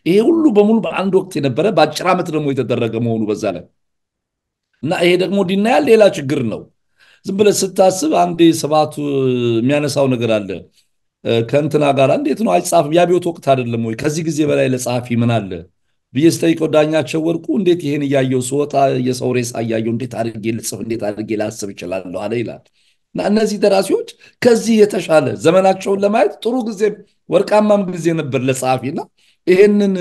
ይሄ ሁሉ በሙሉ በአንድ ወቅት የነበረ በአጭር ዓመት ደግሞ የተደረገ መሆኑ በዛ ላይ እና ይሄ ደግሞ denial ሌላ ችግር ነው። ዝም ብለህ ስታስብ አንዴ ስብሐቱ የሚያነሳው ነገር አለ ከእንትና ጋር እንዴት ነው አይጻፍም? የአብዮት ወቅት አይደለም ወይ? ከዚህ ጊዜ በላይ ለጸሐፊ ምን አለ ብዬ ስጠይቀው ዳኛቸው ወርቁ እንዴት ይሄን እያየው ስወጣ የሰው ሬሳ እያየው እንዴት አድርጌ ልጽፍ? እንዴት አድርጌ ላስብ እችላለሁ? አለ ይላል። እና እነዚህ ደራሲዎች ከዚህ የተሻለ ዘመናቸውን ለማየት ጥሩ ጊዜ ወርቃማም ጊዜ ነበር ለጸሐፊና ይሄንን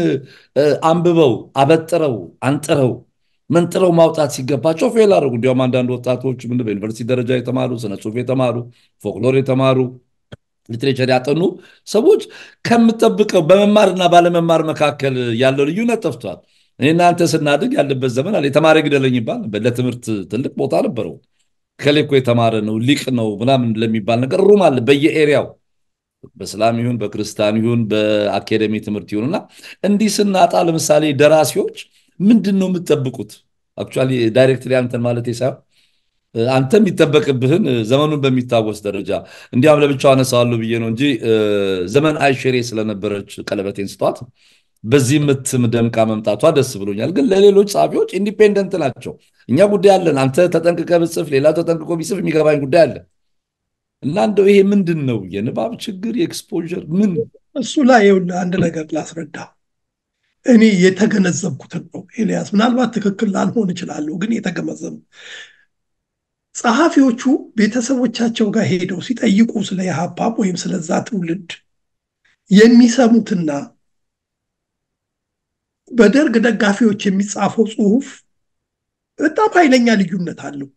አንብበው አበጥረው አንጥረው መንጥረው ማውጣት ሲገባቸው fail አደረጉ። እንዲያውም አንዳንድ ወጣቶች ምን በዩኒቨርሲቲ ደረጃ የተማሩ ስነ ጽሁፍ የተማሩ ፎክሎር የተማሩ literature ያጠኑ ሰዎች ከምጠብቀው በመማርና ባለመማር መካከል ያለው ልዩነት ጠፍቷል። እናንተ ስናድግ ያለበት ዘመን አለ። የተማረ ግደለኝ ይባል ለትምህርት ትልቅ ቦታ ነበረው። እከሌ እኮ የተማረ ነው ሊቅ ነው ምናምን ለሚባል ነገር room አለ በየ area ው በእስላም ይሁን በክርስቲያን ይሁን በአካዴሚ ትምህርት ይሁንና እንዲህ ስናጣ ለምሳሌ ደራሲዎች ምንድን ነው የምትጠብቁት? actually directly አንተን ማለት ሳይሆን አንተ የሚጠበቅብህን ዘመኑን በሚታወስ ደረጃ እንዲያም ለብቻው አነሳዋለሁ ብዬ ነው እንጂ ዘመን አይሽሬ ስለነበረች ቀለበቴን ስጧት በዚህ ምትም ደምቃ መምጣቷ ደስ ብሎኛል። ግን ለሌሎች ጸሐፊዎች independent ናቸው። እኛ ጉዳይ አለን። አንተ ተጠንቅቀ ብጽፍ፣ ሌላ ተጠንቅቆ ቢጽፍ የሚገባኝ ጉዳይ አለ እና እንደው ይሄ ምንድን ነው የንባብ ችግር የ exposure ምን
እሱ ላይ አንድ ነገር ላስረዳ። እኔ የተገነዘብኩትን ነው ኤልያስ፣ ምናልባት ትክክል ላልሆን እችላለሁ፣ ግን የተገነዘብ ጸሐፊዎቹ ቤተሰቦቻቸው ጋር ሄደው ሲጠይቁ ስለ ኢህአፓም ወይም ስለዛ ትውልድ የሚሰሙትና በደርግ ደጋፊዎች የሚጻፈው ጽሁፍ በጣም ኃይለኛ ልዩነት አለው።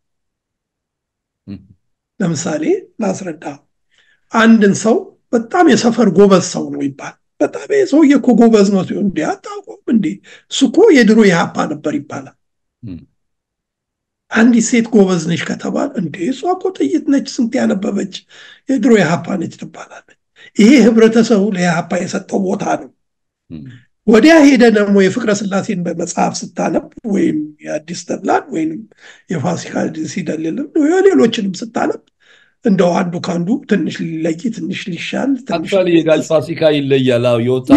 ለምሳሌ ላስረዳ። አንድን ሰው በጣም የሰፈር ጎበዝ ሰው ነው ይባል። በጣም ሰውዬ እኮ ጎበዝ ነው ሲሆን እንዲ አታውቁም እንዴ እሱ እኮ የድሮ የሀፓ ነበር ይባላል። አንዲት ሴት ጎበዝ ነች ከተባል እንዴ እሷ እኮ ጥይት ነች ስንት ያነበበች የድሮ የሀፓ ነች ትባላለች። ይሄ ህብረተሰቡ ለኢህአፓ የሰጠው ቦታ ነው። ወዲያ ሄደ ደግሞ የፍቅረ ስላሴን በመጽሐፍ ስታነብ ወይም የአዲስ ተድላን ወይም የፋሲካ ሲደልልን ሌሎችንም ስታነብ እንደው አንዱ ከአንዱ ትንሽ ሊለይ ትንሽ ሊሻል
የጋሽ ፋሲካ ይለያል።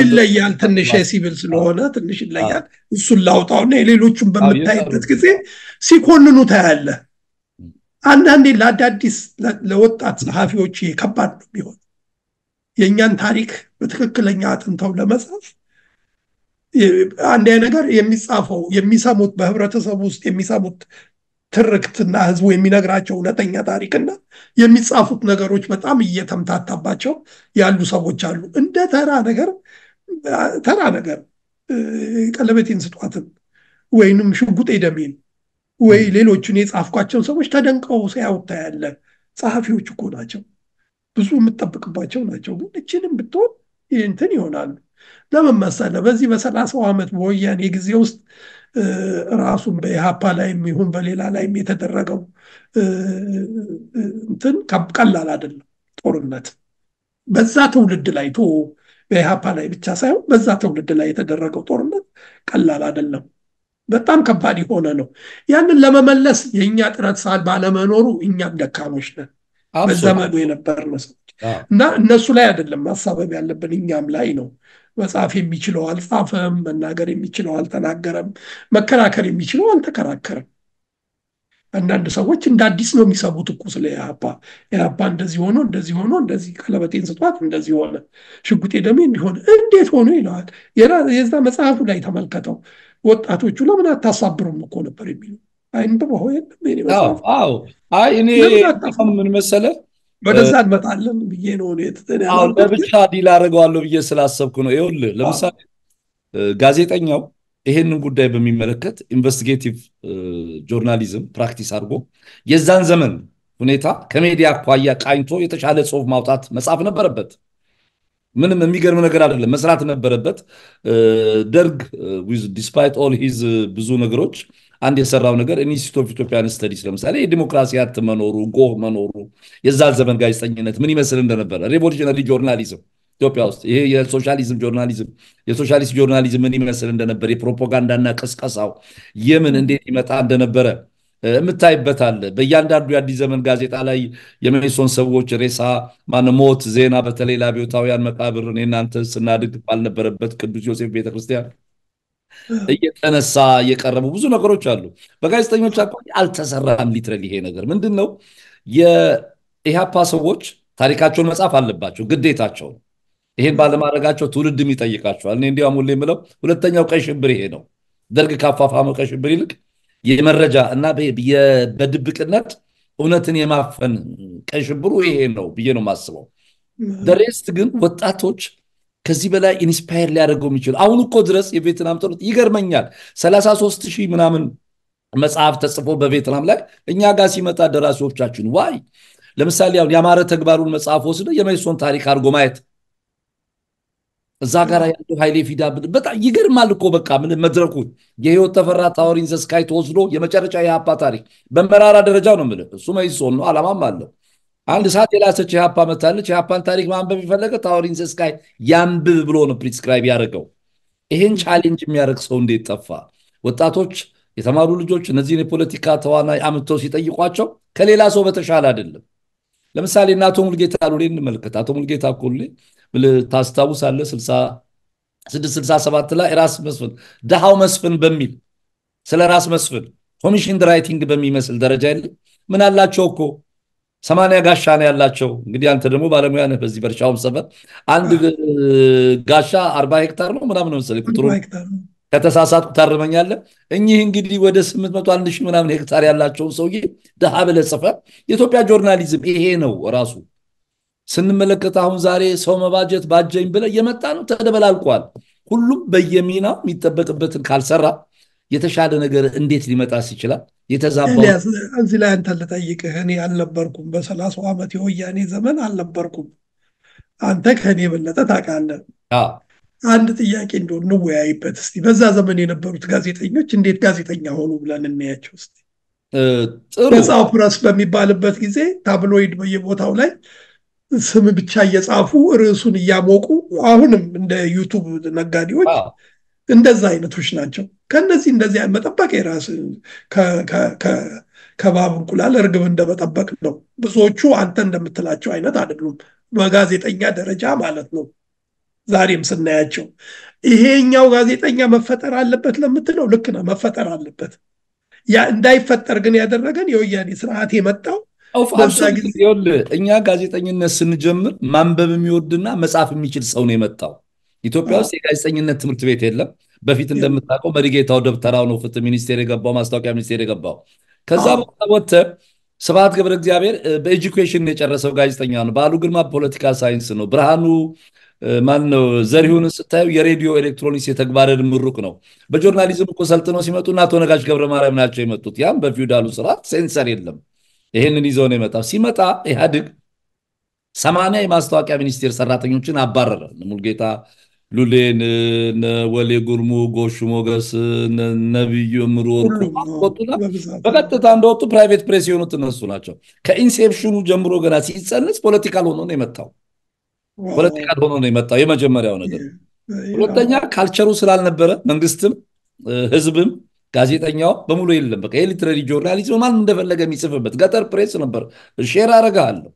ይለያል ትንሽ የሲቪል ስለሆነ ትንሽ ይለያል። እሱን ላውጣውና የሌሎቹን በምታይበት ጊዜ ሲኮንኑ ታያለ። አንዳንዴ ለአዳዲስ ለወጣት ጸሐፊዎች ከባድ ነው ቢሆን የእኛን ታሪክ በትክክለኛ አጥንተው ለመጻፍ አንድ ነገር የሚጻፈው የሚሰሙት በህብረተሰቡ ውስጥ የሚሰሙት ትርክትና ህዝቡ የሚነግራቸው እውነተኛ ታሪክና የሚጻፉት ነገሮች በጣም እየተምታታባቸው ያሉ ሰዎች አሉ። እንደ ተራ ነገር ተራ ነገር ቀለበቴን ስጧትን ወይንም ሽጉጤ ደሜን ወይ ሌሎቹን የጻፍኳቸውን ሰዎች ተደንቀው ሲያዩት ያለ ጸሐፊዎች እኮ ናቸው። ብዙ የምጠብቅባቸው ናቸው። ግን እችንም ብትሆን እንትን ይሆናሉ። ለምን መሰለህ? በዚህ በሰላሳው ዓመት በወያኔ ጊዜ ውስጥ ራሱን በኢሃፓ ላይም ይሁን በሌላ ላይም የተደረገው እንትን ቀላል አይደለም። ጦርነት በዛ ትውልድ ላይ ቶ በኢሃፓ ላይ ብቻ ሳይሆን በዛ ትውልድ ላይ የተደረገው ጦርነት ቀላል አይደለም። በጣም ከባድ የሆነ ነው። ያንን ለመመለስ የእኛ ጥረት ሳል ባለመኖሩ እኛም ደካሞች ነን። በዘመኑ የነበርን ሰዎች እና እነሱ ላይ አይደለም ማሳበብ ያለብን እኛም ላይ ነው። መጽሐፍ የሚችለው አልጻፈም፣ መናገር የሚችለው አልተናገረም፣ መከራከር የሚችለው አልተከራከረም። አንዳንድ ሰዎች እንደ አዲስ ነው የሚሰሙት እኮ ስለ ኢህአፓ ኢህአፓ እንደዚህ ሆኖ እንደዚህ ሆኖ እንደዚህ ቀለበቴን ስጧት እንደዚህ ሆነ፣ ሽጉጤ ደሜ እንዲሆነ እንዴት ሆኖ ይለዋል። የዛ መጽሐፉ ላይ ተመልከተው። ወጣቶቹ ለምን አታሳብሩም እኮ ነበር የሚሉ አይንብበው የለም
አይ እኔ ምን መሰለህ
ወደዛ እንመጣለን ብዬ ነው
ለብቻ deal አደርገዋለሁ ብዬ ስላሰብኩ ነው። ይኸውልህ ለምሳሌ ጋዜጠኛው ይሄንን ጉዳይ በሚመለከት investigative journalism practice አድርጎ የዛን ዘመን ሁኔታ ከሜዲያ አኳያ ቃኝቶ የተሻለ ጽሁፍ ማውጣት መጻፍ ነበረበት። ምንም የሚገርም ነገር አይደለም፣ መስራት ነበረበት። ደርግ despite all his ብዙ ነገሮች አንድ የሰራው ነገር Institute of Ethiopian Studies ለምሳሌ የዲሞክራሲ አት መኖሩ ጎህ መኖሩ የዛን ዘመን ጋዜጠኝነት ምን ይመስል እንደነበረ revolutionary journalism ኢትዮጵያ ውስጥ ይሄ የሶሻሊዝም journalism የሶሻሊስት journalism ምን ይመስል እንደነበር የፕሮፓጋንዳና ቅስቀሳው የምን እንዴት ይመጣ እንደነበረ የምታይበታል። በእያንዳንዱ የአዲስ ዘመን ጋዜጣ ላይ የመኢሶን ሰዎች ሬሳ ማን ሞት ዜና በተለይ ለአብዮታውያን መቃብር እናንተ ስናድግ ባልነበረበት ቅዱስ ዮሴፍ ቤተክርስቲያን እየተነሳ የቀረቡ ብዙ ነገሮች አሉ። በጋዜጠኞች አኳያ አልተሰራም። literal ይሄ ነገር ምንድን ነው? የኢህአፓ ሰዎች ታሪካቸውን መጻፍ አለባቸው፣ ግዴታቸው ይሄን ባለማድረጋቸው ትውልድም ይጠይቃቸዋል። እኔ እንዲያውም ሁሌ የምለው ሁለተኛው ቀይ ሽብር ይሄ ነው። ደርግ ካፋፋመው ቀይ ሽብር ይልቅ የመረጃ እና በድብቅነት እውነትን የማፈን ቀይ ሽብሩ ይሄ ነው ብዬ ነው የማስበው። the rest ግን ወጣቶች ከዚህ በላይ inspire ሊያደርገው የሚችሉ አሁን እኮ ድረስ የቬትናም ጦርነት ይገርመኛል። 33 ሺህ ምናምን መጽሐፍ ተጽፎ በቬትናም ላይ እኛ ጋር ሲመጣ ደራሲዎቻችን ዋይ ለምሳሌ አሁን የአማረ ተግባሩን መጽሐፍ ወስደ የመኢሶን ታሪክ አድርጎ ማየት እዛ ጋር ያለው ኃይሌ ፊዳ በጣም ይገርማል እኮ በቃ ምን መድረኩ የህይወት ተፈራ ታወሪን ዘስካይ ተወስዶ የመጨረሻ የሀፓ ታሪክ በመራራ ደረጃው ነው የምልህ። እሱ መኢሶን ነው፣ አላማም አለው። አንድ ሰዓት የላሰች የሀፓ መታለች። የሀፓን ታሪክ ማንበብ የፈለገ ታወሪን ዘስካይ ያንብብ ብሎ ነው prescribe ያደረገው። ይህን challenge የሚያደርግ ሰው እንዴት ጠፋ? ወጣቶች የተማሩ ልጆች እነዚህን የፖለቲካ ተዋናይ አምጥተው ሲጠይቋቸው ከሌላ ሰው በተሻለ አይደለም። ለምሳሌ እና አቶ ሙልጌታ ሉሌ እንመልከት። አቶ ሙልጌታ ኮሌ ታስታውሳለህ? 667 ላይ ራስ መስፍን ድሃው መስፍን በሚል ስለ ራስ መስፍን commission writing በሚመስል ደረጃ የለም ምን አላቸው እኮ ሰማንያ ጋሻ ነው ያላቸው። እንግዲህ አንተ ደግሞ ባለሙያ ነህ በዚህ በእርሻውም ሰፈር አንድ ጋሻ አርባ ሄክታር ነው ምናምን መሰለኝ ቁጥሩ ከተሳሳትኩ ታርመኛለህ። እኚህ እንግዲህ ወደ ስምንት መቶ አንድ ሺህ ምናምን ሄክታር ያላቸውን ሰውዬ ድሃ ብለህ ጽፈህ የኢትዮጵያ ጆርናሊዝም ይሄ ነው ራሱ። ስንመለከት አሁን ዛሬ ሰው መባጀት ባጀኝ ብለህ የመጣ ነው ተደበላልቋል። ሁሉም በየሚናው የሚጠበቅበትን ካልሰራ የተሻለ ነገር እንዴት ሊመጣስ ይችላል? የተዛባው
እዚህ ላይ አንተ ልጠይቅህ፣ እኔ አልነበርኩም በሰላሳው ዓመት የወያኔ ዘመን አልነበርኩም። አንተ ከእኔ የበለጠ ታውቃለህ። አንድ ጥያቄ እንደው እንወያይበት እስቲ። በዛ ዘመን የነበሩት ጋዜጠኞች እንዴት ጋዜጠኛ ሆኑ ብለን እናያቸው እስቲ። ነፃው ፕረስ በሚባልበት ጊዜ tabloid በየቦታው ላይ ስም ብቻ እየጻፉ ርዕሱን እያሞቁ አሁንም እንደ YouTube ነጋዴዎች እንደዛ አይነቶች ናቸው። ከነዚህ እንደዚህ መጠበቅ የራስ ከባብ እንቁላል እርግብ እንደመጠበቅ ነው። ብዙዎቹ አንተ እንደምትላቸው አይነት አይደሉም፣ በጋዜጠኛ ደረጃ ማለት ነው። ዛሬም ስናያቸው ይሄኛው ጋዜጠኛ መፈጠር አለበት ለምትለው ልክ ነው፣ መፈጠር አለበት። ያ እንዳይፈጠር ግን ያደረገን የወያኔ ስርዓት የመጣው
እኛ ጋዜጠኝነት ስንጀምር ማንበብ የሚወድና መጻፍ የሚችል ሰው ነው የመጣው። ኢትዮጵያ ውስጥ የጋዜጠኝነት ትምህርት ቤት የለም። በፊት እንደምታውቀው መሪጌታው ደብተራው ነው ፍትህ ሚኒስቴር የገባው፣ ማስታወቂያ ሚኒስቴር የገባው። ከዛ በኋላ ወጥተህ ስብሐት ገብረ እግዚአብሔር በ education የጨረሰው ጋዜጠኛ ነው። በዓሉ ግርማ ፖለቲካ ሳይንስ ነው። ብርሃኑ ማን ነው? ዘሪሁንን ስታዩ የሬዲዮ ኤሌክትሮኒክስ የተግባረ ምሩቅ ነው። በ journalism እኮ ሰልጥነው ሲመጡ እና አቶ ነጋሽ ገብረ ማርያም ናቸው የመጡት። ያም በፊውዳሉ ስርዓት ሴንሰር የለም። ይህንን ይዘው ነው የመጣው። ሲመጣ ኢህአዴግ ሰማንያ የማስታወቂያ ሚኒስቴር ሰራተኞችን አባረረ። ሙልጌታ ሉሌን፣ ወሌ ጉርሙ፣ ጎሹ ሞገስ፣ ነቢዩ እምሩ ወጡና በቀጥታ እንደወጡ private press የሆኑት እነሱ ናቸው። ከ inception ኑ ጀምሮ ገና ሲጸንስ political ሆኖ ነው የመጣው። political ሆኖ ነው የመጣው የመጀመሪያው ነገር። ሁለተኛ culture ሩ ስላልነበረ መንግስትም ህዝብም ጋዜጠኛው በሙሉ የለም። በቃ የ literary journalism ማንም እንደፈለገ የሚጽፍበት gutter press ነበር። share አረጋለሁ።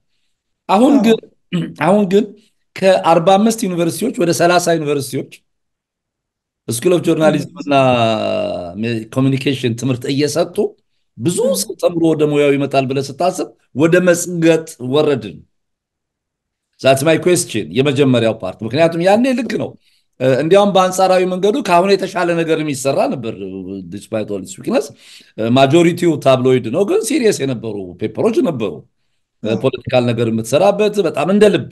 አሁን ግን አሁን ግን ከአርባ አምስት ዩኒቨርሲቲዎች ወደ ሰላሳ ዩኒቨርሲቲዎች school of journalism እና communication ትምህርት እየሰጡ ብዙ ሰው ተምሮ ወደ ሙያው ይመጣል ብለህ ስታስብ ወደ መዝቀጥ ወረድን። that my question የመጀመሪያው part። ምክንያቱም ያኔ ልክ ነው እንዲያውም በአንጻራዊ መንገዱ ከአሁን የተሻለ ነገር የሚሰራ ነበር። despite all weakness majority ው tabloid ነው፣ ግን serious የነበሩ paper ኦች ነበሩ። political ነገር የምትሰራበት በጣም እንደ ልብ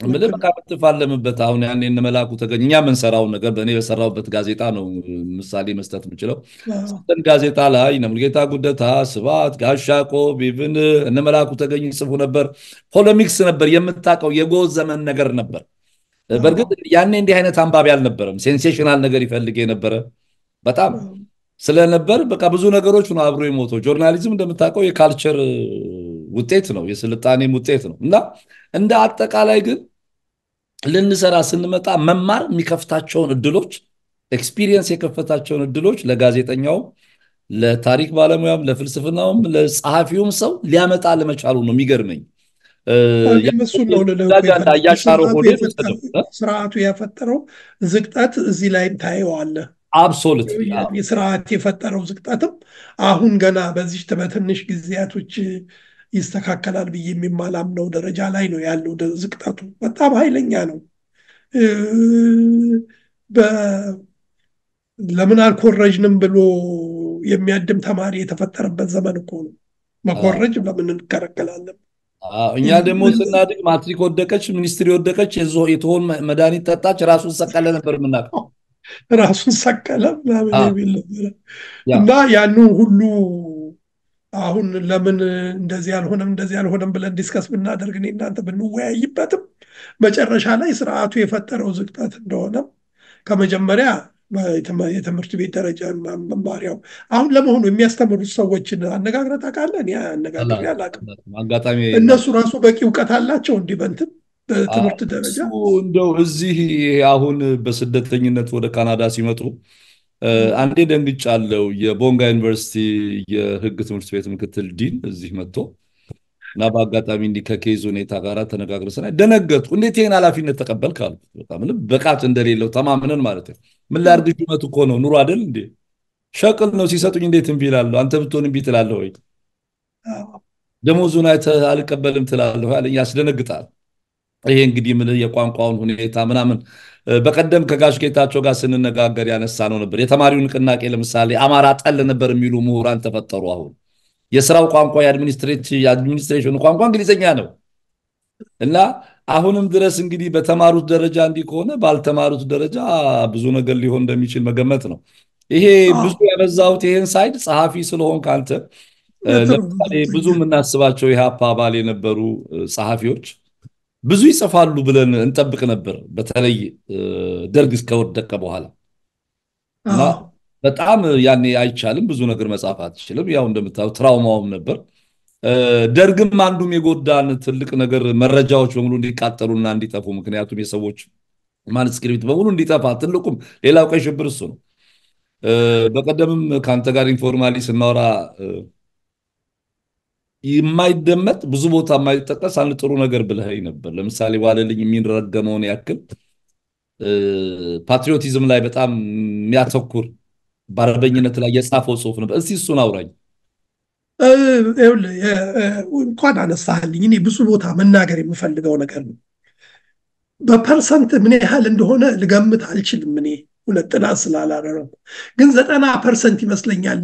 ምልህ በቃ የምትፋለምበት። አሁን ያኔ እነ መላኩ ተገኝ እኛ የምንሰራውን ነገር በእኔ በሰራሁበት ጋዜጣ ነው ምሳሌ መስጠት የምችለው። ስንት ጋዜጣ ላይ እነ ሙልጌታ ጉደታ፣ ስብሐት፣ ጋሻ ቆብ፣ even እነ መላኩ ተገኝ ይጽፉ ነበር። polemics ነበር የምታውቀው፣ የጎዝ ዘመን ነገር ነበር። በእርግጥ ያኔ እንዲህ አይነት አንባቢ አልነበረም። sensational ነገር ይፈልግ የነበረ በጣም ስለነበር በቃ ብዙ ነገሮች ነው አብሮ የሞተው። journalism እንደምታውቀው የ culture ውጤት ነው፣ የስልጣኔም ውጤት ነው እና እንደ አጠቃላይ ግን ልንሰራ ስንመጣ መማር የሚከፍታቸውን እድሎች experience የከፈታቸውን እድሎች ለጋዜጠኛውም፣ ለታሪክ ባለሙያም፣ ለፍልስፍናውም፣ ለጸሐፊውም ሰው ሊያመጣ አለመቻሉ ነው የሚገርመኝ።
ስርዓቱ የፈጠረው ዝቅጠት እዚህ ላይ ታየዋለህ።
አብሶሉት
ስርዓት የፈጠረው ዝቅጠትም አሁን ገና በዚህ በትንሽ ጊዜያቶች ይስተካከላል ብዬ የሚማላምነው ደረጃ ላይ ነው ያለው። ዝቅጠቱ በጣም ኃይለኛ ነው። ለምን አልኮረጅንም ብሎ የሚያድም ተማሪ የተፈጠረበት ዘመን እኮ ነው። መኮረጅ ለምን እንከለከላለን?
እኛ ደግሞ ስናድግ ማትሪክ ወደቀች፣ ሚኒስትሪ ወደቀች፣ የትኋን መድኃኒት ጠጣች፣ ራሱን ሰቀለ ነበር የምናውቀው።
ራሱን ሰቀለ ምናምን የሚል ነበረ እና ያኑ ሁሉ አሁን ለምን እንደዚህ አልሆነም እንደዚህ አልሆነም ብለን discuss ብናደርግ እኔ እናንተ ብንወያይበትም መጨረሻ ላይ ስርዓቱ የፈጠረው ዝቅጠት እንደሆነም ከመጀመሪያ የትምህርት ቤት ደረጃ መማሪያው አሁን ለመሆኑ የሚያስተምሩት ሰዎችን አነጋግረህ ታውቃለህ? እኔ አነጋግሬ አላውቅም። እነሱ ራሱ በቂ እውቀት አላቸው እንዲህ በእንትን በትምህርት ደረጃ
እንደው እዚህ አሁን በስደተኝነት ወደ ካናዳ ሲመጡ አንዴ ደንግጫለሁ። የቦንጋ ዩኒቨርሲቲ የሕግ ትምህርት ቤት ምክትል ዲን እዚህ መጥቶ እና በአጋጣሚ እንዲህ ከ case ሁኔታ ጋር ተነጋግረን ስናይ ደነገጥኩ። እንዴት ይህን ኃላፊነት ተቀበልክ አልኩት። ምንም ብቃት እንደሌለው ተማምነን ማለት ነው። ምን ላድርግ ሹመቱ እኮ ነው ኑሮ አይደል እንዴ? ሸቀል ነው ሲሰጡኝ እንዴት እምቢ እላለሁ? አንተ ብትሆን እምቢ ትላለህ ወይ? ደሞዙን አይተህ አልቀበልም ትላለህ ያስደነግጣል። ይሄ እንግዲህ ምን የቋንቋውን ሁኔታ ምናምን በቀደም ከጋሽ ጌታቸው ጋር ስንነጋገር ያነሳ ነው ነበር። የተማሪው ንቅናቄ ለምሳሌ አማራ ጠል ነበር የሚሉ ምሁራን ተፈጠሩ። አሁን የስራው ቋንቋ የአድሚኒስትሬሽኑ ቋንቋ እንግሊዝኛ ነው እና አሁንም ድረስ እንግዲህ በተማሩት ደረጃ እንዲህ ከሆነ ባልተማሩት ደረጃ ብዙ ነገር ሊሆን እንደሚችል መገመት ነው። ይሄ ብዙ ያበዛሁት ይሄን ሳይድ ጸሐፊ ስለሆንክ አንተ ለምሳሌ ብዙ የምናስባቸው የኢህአፓ አባል የነበሩ ጸሐፊዎች ብዙ ይጽፋሉ ብለን እንጠብቅ ነበር። በተለይ ደርግ እስከወደቀ በኋላ በጣም ያኔ አይቻልም፣ ብዙ ነገር መጻፍ አትችልም። ያው እንደምታየው ትራውማውም ነበር። ደርግም አንዱም የጎዳን ትልቅ ነገር መረጃዎች በሙሉ እንዲቃጠሉና እንዲጠፉ፣ ምክንያቱም የሰዎች manuscript በሙሉ እንዲጠፋ ትልቁም ሌላው ቀይ ሽብር እሱ ነው። በቀደምም ከአንተ ጋር informally ስናወራ የማይደመጥ ብዙ ቦታ የማይጠቀስ አንድ ጥሩ ነገር ብለኸኝ ነበር። ለምሳሌ ዋለልኝ የሚረገመውን ያክል patriotism ላይ በጣም የሚያተኩር በአርበኝነት ላይ የጻፈው ጽሁፍ ነበር። እስቲ እሱን አውራኝ።
እንኳን አነሳህልኝ። እኔ ብዙ ቦታ መናገር የምፈልገው ነገር ነው። በ percent ምን ያህል እንደሆነ ልገምት አልችልም። እኔ ሁለት ጥናት ስላላደረኩ ግን ዘጠና percent ይመስለኛል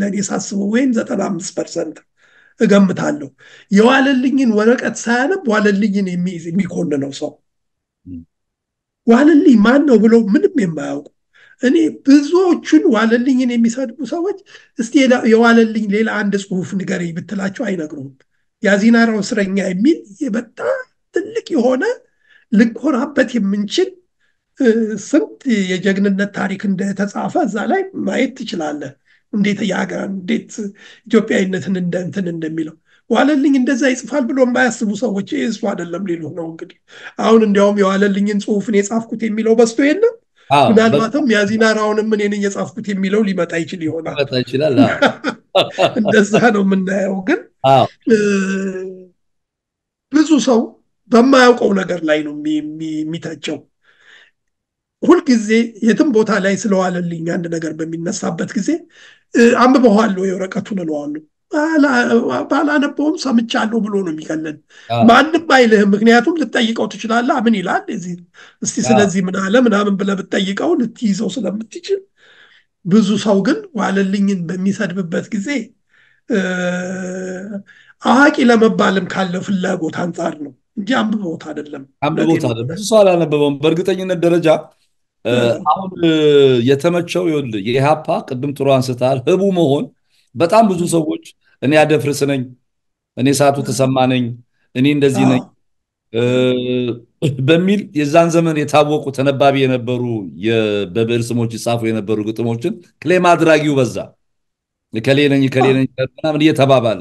ለእኔ ሳስበው፣ ወይም ዘጠና አምስት percent እገምታለሁ። የዋለልኝን ወረቀት ሳያነብ ዋለልኝን የሚኮንነው ሰው ዋለልኝ ማን ነው ብለው ምንም የማያውቁ እኔ ብዙዎቹን ዋለልኝን የሚሰድቡ ሰዎች እስቲ የዋለልኝ ሌላ አንድ ጽሁፍ ንገረኝ ብትላቸው አይነግሩም። የአዚናራው እስረኛ የሚል በጣም ትልቅ የሆነ ልንኮራበት የምንችል ስንት የጀግንነት ታሪክ እንደተጻፈ እዛ ላይ ማየት ትችላለህ። እንዴት የሀገር እንዴት ኢትዮጵያዊነትን እንትን እንደሚለው ዋለልኝ እንደዛ ይጽፋል ብሎ የማያስቡ ሰዎች እሱ አይደለም ሊሉ ነው። እንግዲህ አሁን እንዲያውም የዋለልኝን ጽሁፍን የጻፍኩት የሚለው በስቶ የለም ምናልባትም የአዚናራውንም እኔ ነኝ የጻፍኩት የሚለው ሊመጣ ይችል ይሆናል። እንደዛ ነው የምናየው። ግን ብዙ ሰው በማያውቀው ነገር ላይ ነው የሚተቸው። ሁልጊዜ የትም ቦታ ላይ ስለዋለልኝ አንድ ነገር በሚነሳበት ጊዜ አንብበዋለሁ የወረቀቱን እለዋለሁ። ባላነበውም ሰምቻለሁ ብሎ ነው የሚቀለን። ማንም አይልህም። ምክንያቱም ልትጠይቀው ትችላለህ። ምን ይላል እስቲ ስለዚህ ምን አለ ምናምን ብለህ ብትጠይቀው ልትይዘው ስለምትችል፣ ብዙ ሰው ግን ዋለልኝን በሚሰድብበት ጊዜ አዋቂ ለመባልም ካለው ፍላጎት አንጻር ነው እንጂ አንብቦት አይደለም።
አንብቦት አይደለም። ብዙ ሰው አላነበበውም። በእርግጠኝነት ደረጃ አሁን የተመቸው ይኸውልህ የኢሃፓ ቅድም ጥሩ አንስተሃል ህቡ መሆን በጣም ብዙ ሰዎች እኔ አደፍርስ ነኝ፣ እኔ ሰዓቱ ተሰማ ነኝ፣ እኔ እንደዚህ ነኝ በሚል የዛን ዘመን የታወቁ ተነባቢ የነበሩ በብዕር ስሞች ይጻፉ የነበሩ ግጥሞችን ክሌም አድራጊው በዛ። ከሌ ነኝ ከሌ ነኝ ምናምን እየተባባለ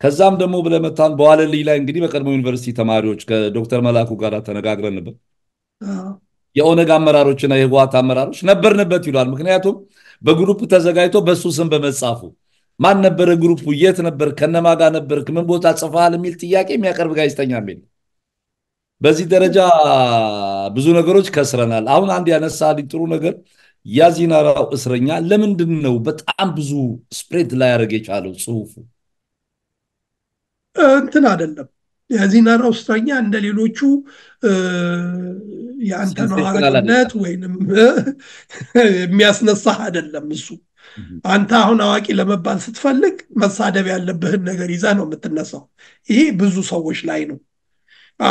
ከዛም ደግሞ ብለመታን በዋለልኝ ላይ እንግዲህ በቀድሞ ዩኒቨርሲቲ ተማሪዎች ከዶክተር መላኩ ጋር ተነጋግረን ነበር። የኦነግ አመራሮችና የህወሓት አመራሮች ነበርንበት ይሏል። ምክንያቱም በግሩፕ ተዘጋጅቶ በሱ ስም በመጻፉ ማን ነበረ ግሩፑ፣ የት ነበር፣ ከነማ ጋር ነበር፣ ምን ቦታ ጽፈሃል የሚል ጥያቄ የሚያቀርብ ጋዜጠኛ የሚል በዚህ ደረጃ ብዙ ነገሮች ከስረናል። አሁን አንድ ያነሳልኝ ጥሩ ነገር የአዚናራው እስረኛ ለምንድን ነው በጣም ብዙ ስፕሬድ ላይ ያደረግ የቻለው ጽሁፉ?
እንትን አይደለም የአዚናራው እስረኛ እንደ ሌሎቹ የአንተን አዋቂነት ወይንም የሚያስነሳህ አይደለም እሱ አንተ አሁን አዋቂ ለመባል ስትፈልግ መሳደብ ያለብህን ነገር ይዘህ ነው የምትነሳው። ይሄ ብዙ ሰዎች ላይ ነው።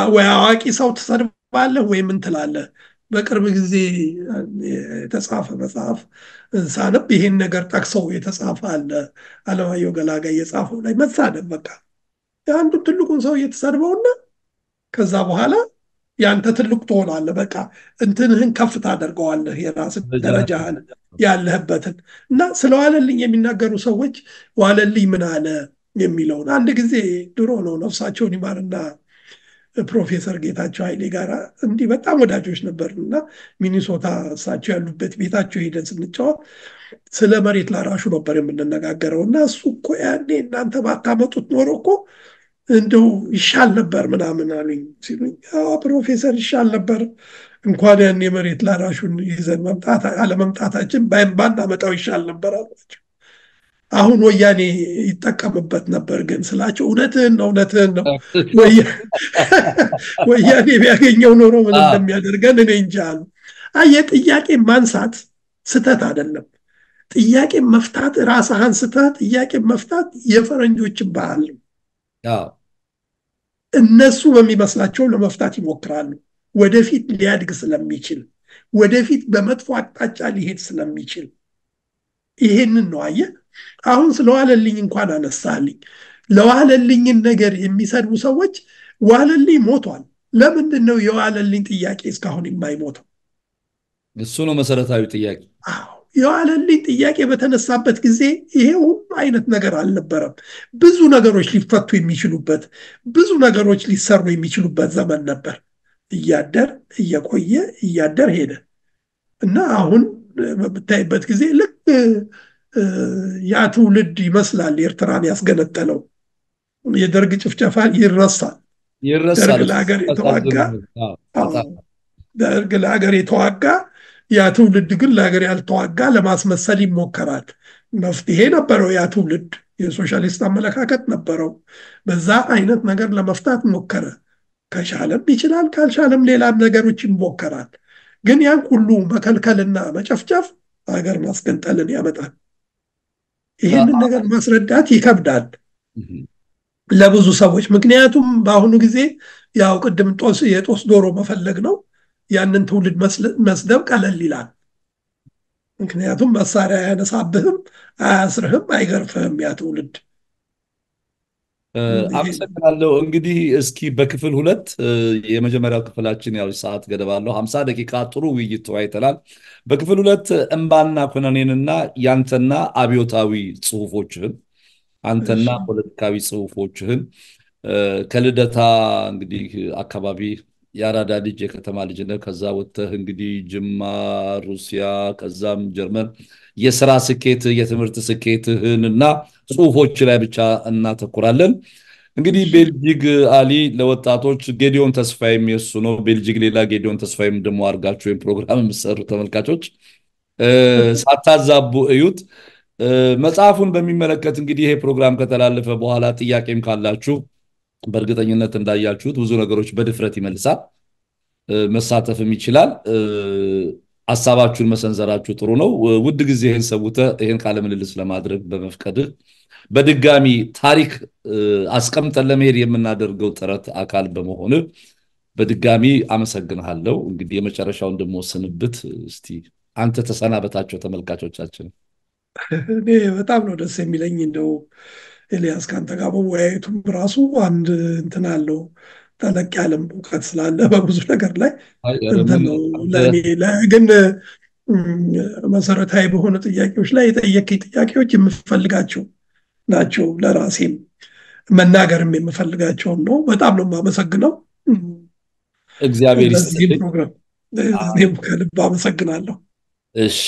ወይ አዋቂ ሰው ትሰድባለህ ወይ ምን ትላለህ። በቅርብ ጊዜ የተጻፈ መጽሐፍ ሳነብ ይሄን ነገር ጠቅሰው የተጻፈ አለ። አለማየሁ ገላጋይ የጻፈው ላይ መሳደብ በቃ የአንዱ ትልቁን ሰው እየተሰድበውና ከዛ በኋላ ያንተ ትልቅ ትሆናለህ። በቃ እንትንህን ከፍ ታደርገዋለህ፣ የራስን ደረጃህን ያለህበትን እና ስለ ዋለልኝ የሚናገሩ ሰዎች ዋለልኝ ምን አለ የሚለውን አንድ ጊዜ ድሮ ነው ነፍሳቸውን ይማርና ፕሮፌሰር ጌታቸው ኃይሌ ጋር እንዲህ በጣም ወዳጆች ነበር እና ሚኒሶታ እሳቸው ያሉበት ቤታቸው ሄደን ስንጫወት ስለ መሬት ላራሹ ነበር የምንነጋገረው እና እሱ እኮ ያኔ እናንተ ባታመጡት ኖሮ እኮ እንደው ይሻል ነበር ምናምን አሉኝ ሲሉኝ ፕሮፌሰር ይሻል ነበር እንኳን ያን የመሬት ላራሹን ይዘን መምጣት አለመምጣታችን ባናመጣው ይሻል ነበር አሏቸው። አሁን ወያኔ ይጠቀምበት ነበር ግን ስላቸው እውነትህን ነው እውነትህን ነው ወያኔ ቢያገኘው ኖሮ ምን እንደሚያደርገን እኔ እንጃ አሉ። አየህ ጥያቄ ማንሳት ስተት አይደለም። ጥያቄ መፍታት ራስህ አንስተህ ጥያቄ መፍታት የፈረንጆችን ባህል ነው። እነሱ በሚመስላቸው ለመፍታት ይሞክራሉ። ወደፊት ሊያድግ ስለሚችል ወደፊት በመጥፎ አቅጣጫ ሊሄድ ስለሚችል ይሄንን ነው አየህ። አሁን ስለዋለልኝ እንኳን አነሳልኝ። ለዋለልኝን ነገር የሚሰድቡ ሰዎች ዋለልኝ ሞቷል። ለምንድን ነው የዋለልኝ ጥያቄ እስካሁን የማይሞተው?
እሱ ነው መሰረታዊ ጥያቄ።
የዋለልኝ ጥያቄ በተነሳበት ጊዜ ይሄ ሁሉ አይነት ነገር አልነበረም። ብዙ ነገሮች ሊፈቱ የሚችሉበት፣ ብዙ ነገሮች ሊሰሩ የሚችሉበት ዘመን ነበር። እያደር እየቆየ እያደር ሄደ እና አሁን በምታይበት ጊዜ ልክ ያ ትውልድ ይመስላል ኤርትራን ያስገነጠለው። የደርግ ጭፍጨፋ ይረሳል። ደርግ ለሀገር የተዋጋ ደርግ ለሀገር የተዋጋ ያ ትውልድ ግን ለሀገር ያልተዋጋ ለማስመሰል ይሞከራል። መፍትሄ ነበረው ያ ትውልድ የሶሻሊስት አመለካከት ነበረው። በዛ አይነት ነገር ለመፍታት ሞከረ። ከቻለም ይችላል፣ ካልቻለም ሌላ ነገሮች ይሞከራል። ግን ያን ሁሉ መከልከልና መጨፍጨፍ ሀገር ማስገንጠልን ያመጣል። ይህንን ነገር ማስረዳት ይከብዳል ለብዙ ሰዎች። ምክንያቱም በአሁኑ ጊዜ ያው ቅድም ጦስ የጦስ ዶሮ መፈለግ ነው። ያንን ትውልድ መስደብ ቀለል ይላል። ምክንያቱም መሳሪያ አያነሳብህም፣ አያስርህም፣ አይገርፍህም ያ ትውልድ።
አመሰግናለሁ። እንግዲህ እስኪ በክፍል ሁለት የመጀመሪያው ክፍላችን ያው ሰዓት ገደብ አለው፣ ሀምሳ ደቂቃ ጥሩ ውይይት ተወያይተናል። በክፍል ሁለት እምባና ኩነኔንና ያንተና አብዮታዊ ጽሁፎችህን አንተና ፖለቲካዊ ጽሁፎችህን ከልደታ እንግዲህ አካባቢ የአራዳ ልጅ የከተማ ልጅ ከዛ ወጥተህ እንግዲህ ጅማ፣ ሩሲያ፣ ከዛም ጀርመን የስራ ስኬት የትምህርት ስኬትህን እና ጽሁፎች ላይ ብቻ እናተኩራለን። እንግዲህ ቤልጂግ አሊ ለወጣቶች ጌዲዮን ተስፋዬም የሱ ነው። ቤልጂግ ሌላ ጌዲዮን ተስፋዬም ደግሞ አድርጋችሁ ወይም ፕሮግራም የምትሰሩ ተመልካቾች ሳታዛቡ እዩት። መጽሐፉን በሚመለከት እንግዲህ ይሄ ፕሮግራም ከተላለፈ በኋላ ጥያቄም ካላችሁ በእርግጠኝነት እንዳያችሁት ብዙ ነገሮች በድፍረት ይመልሳል፣ መሳተፍም ይችላል። ሀሳባችሁን መሰንዘራችሁ ጥሩ ነው። ውድ ጊዜ ይህን ሰውተህ ይህን ቃለ ምልልስ ለማድረግ በመፍቀድህ በድጋሚ ታሪክ አስቀምጠን ለመሄድ የምናደርገው ጥረት አካል በመሆንህ በድጋሚ አመሰግንሃለሁ። እንግዲህ የመጨረሻውን ደግሞ ስንብት እስቲ አንተ ተሰናበታቸው ተመልካቾቻችን።
በጣም ነው ደስ የሚለኝ እንደው ኤልያስ ከአንተ ጋር መወያየቱም ራሱ አንድ እንትን አለው ጠለቅ ያለም እውቀት ስላለ በብዙ ነገር ላይ እንትን ነው ለእኔ ግን መሰረታዊ በሆነ ጥያቄዎች ላይ የጠየቀኝ ጥያቄዎች የምፈልጋቸው ናቸው። ለራሴም መናገርም የምፈልጋቸውን ነው። በጣም ነው የማመሰግነው።
እግዚአብሔር
እኔም ከልብ አመሰግናለሁ።
እሺ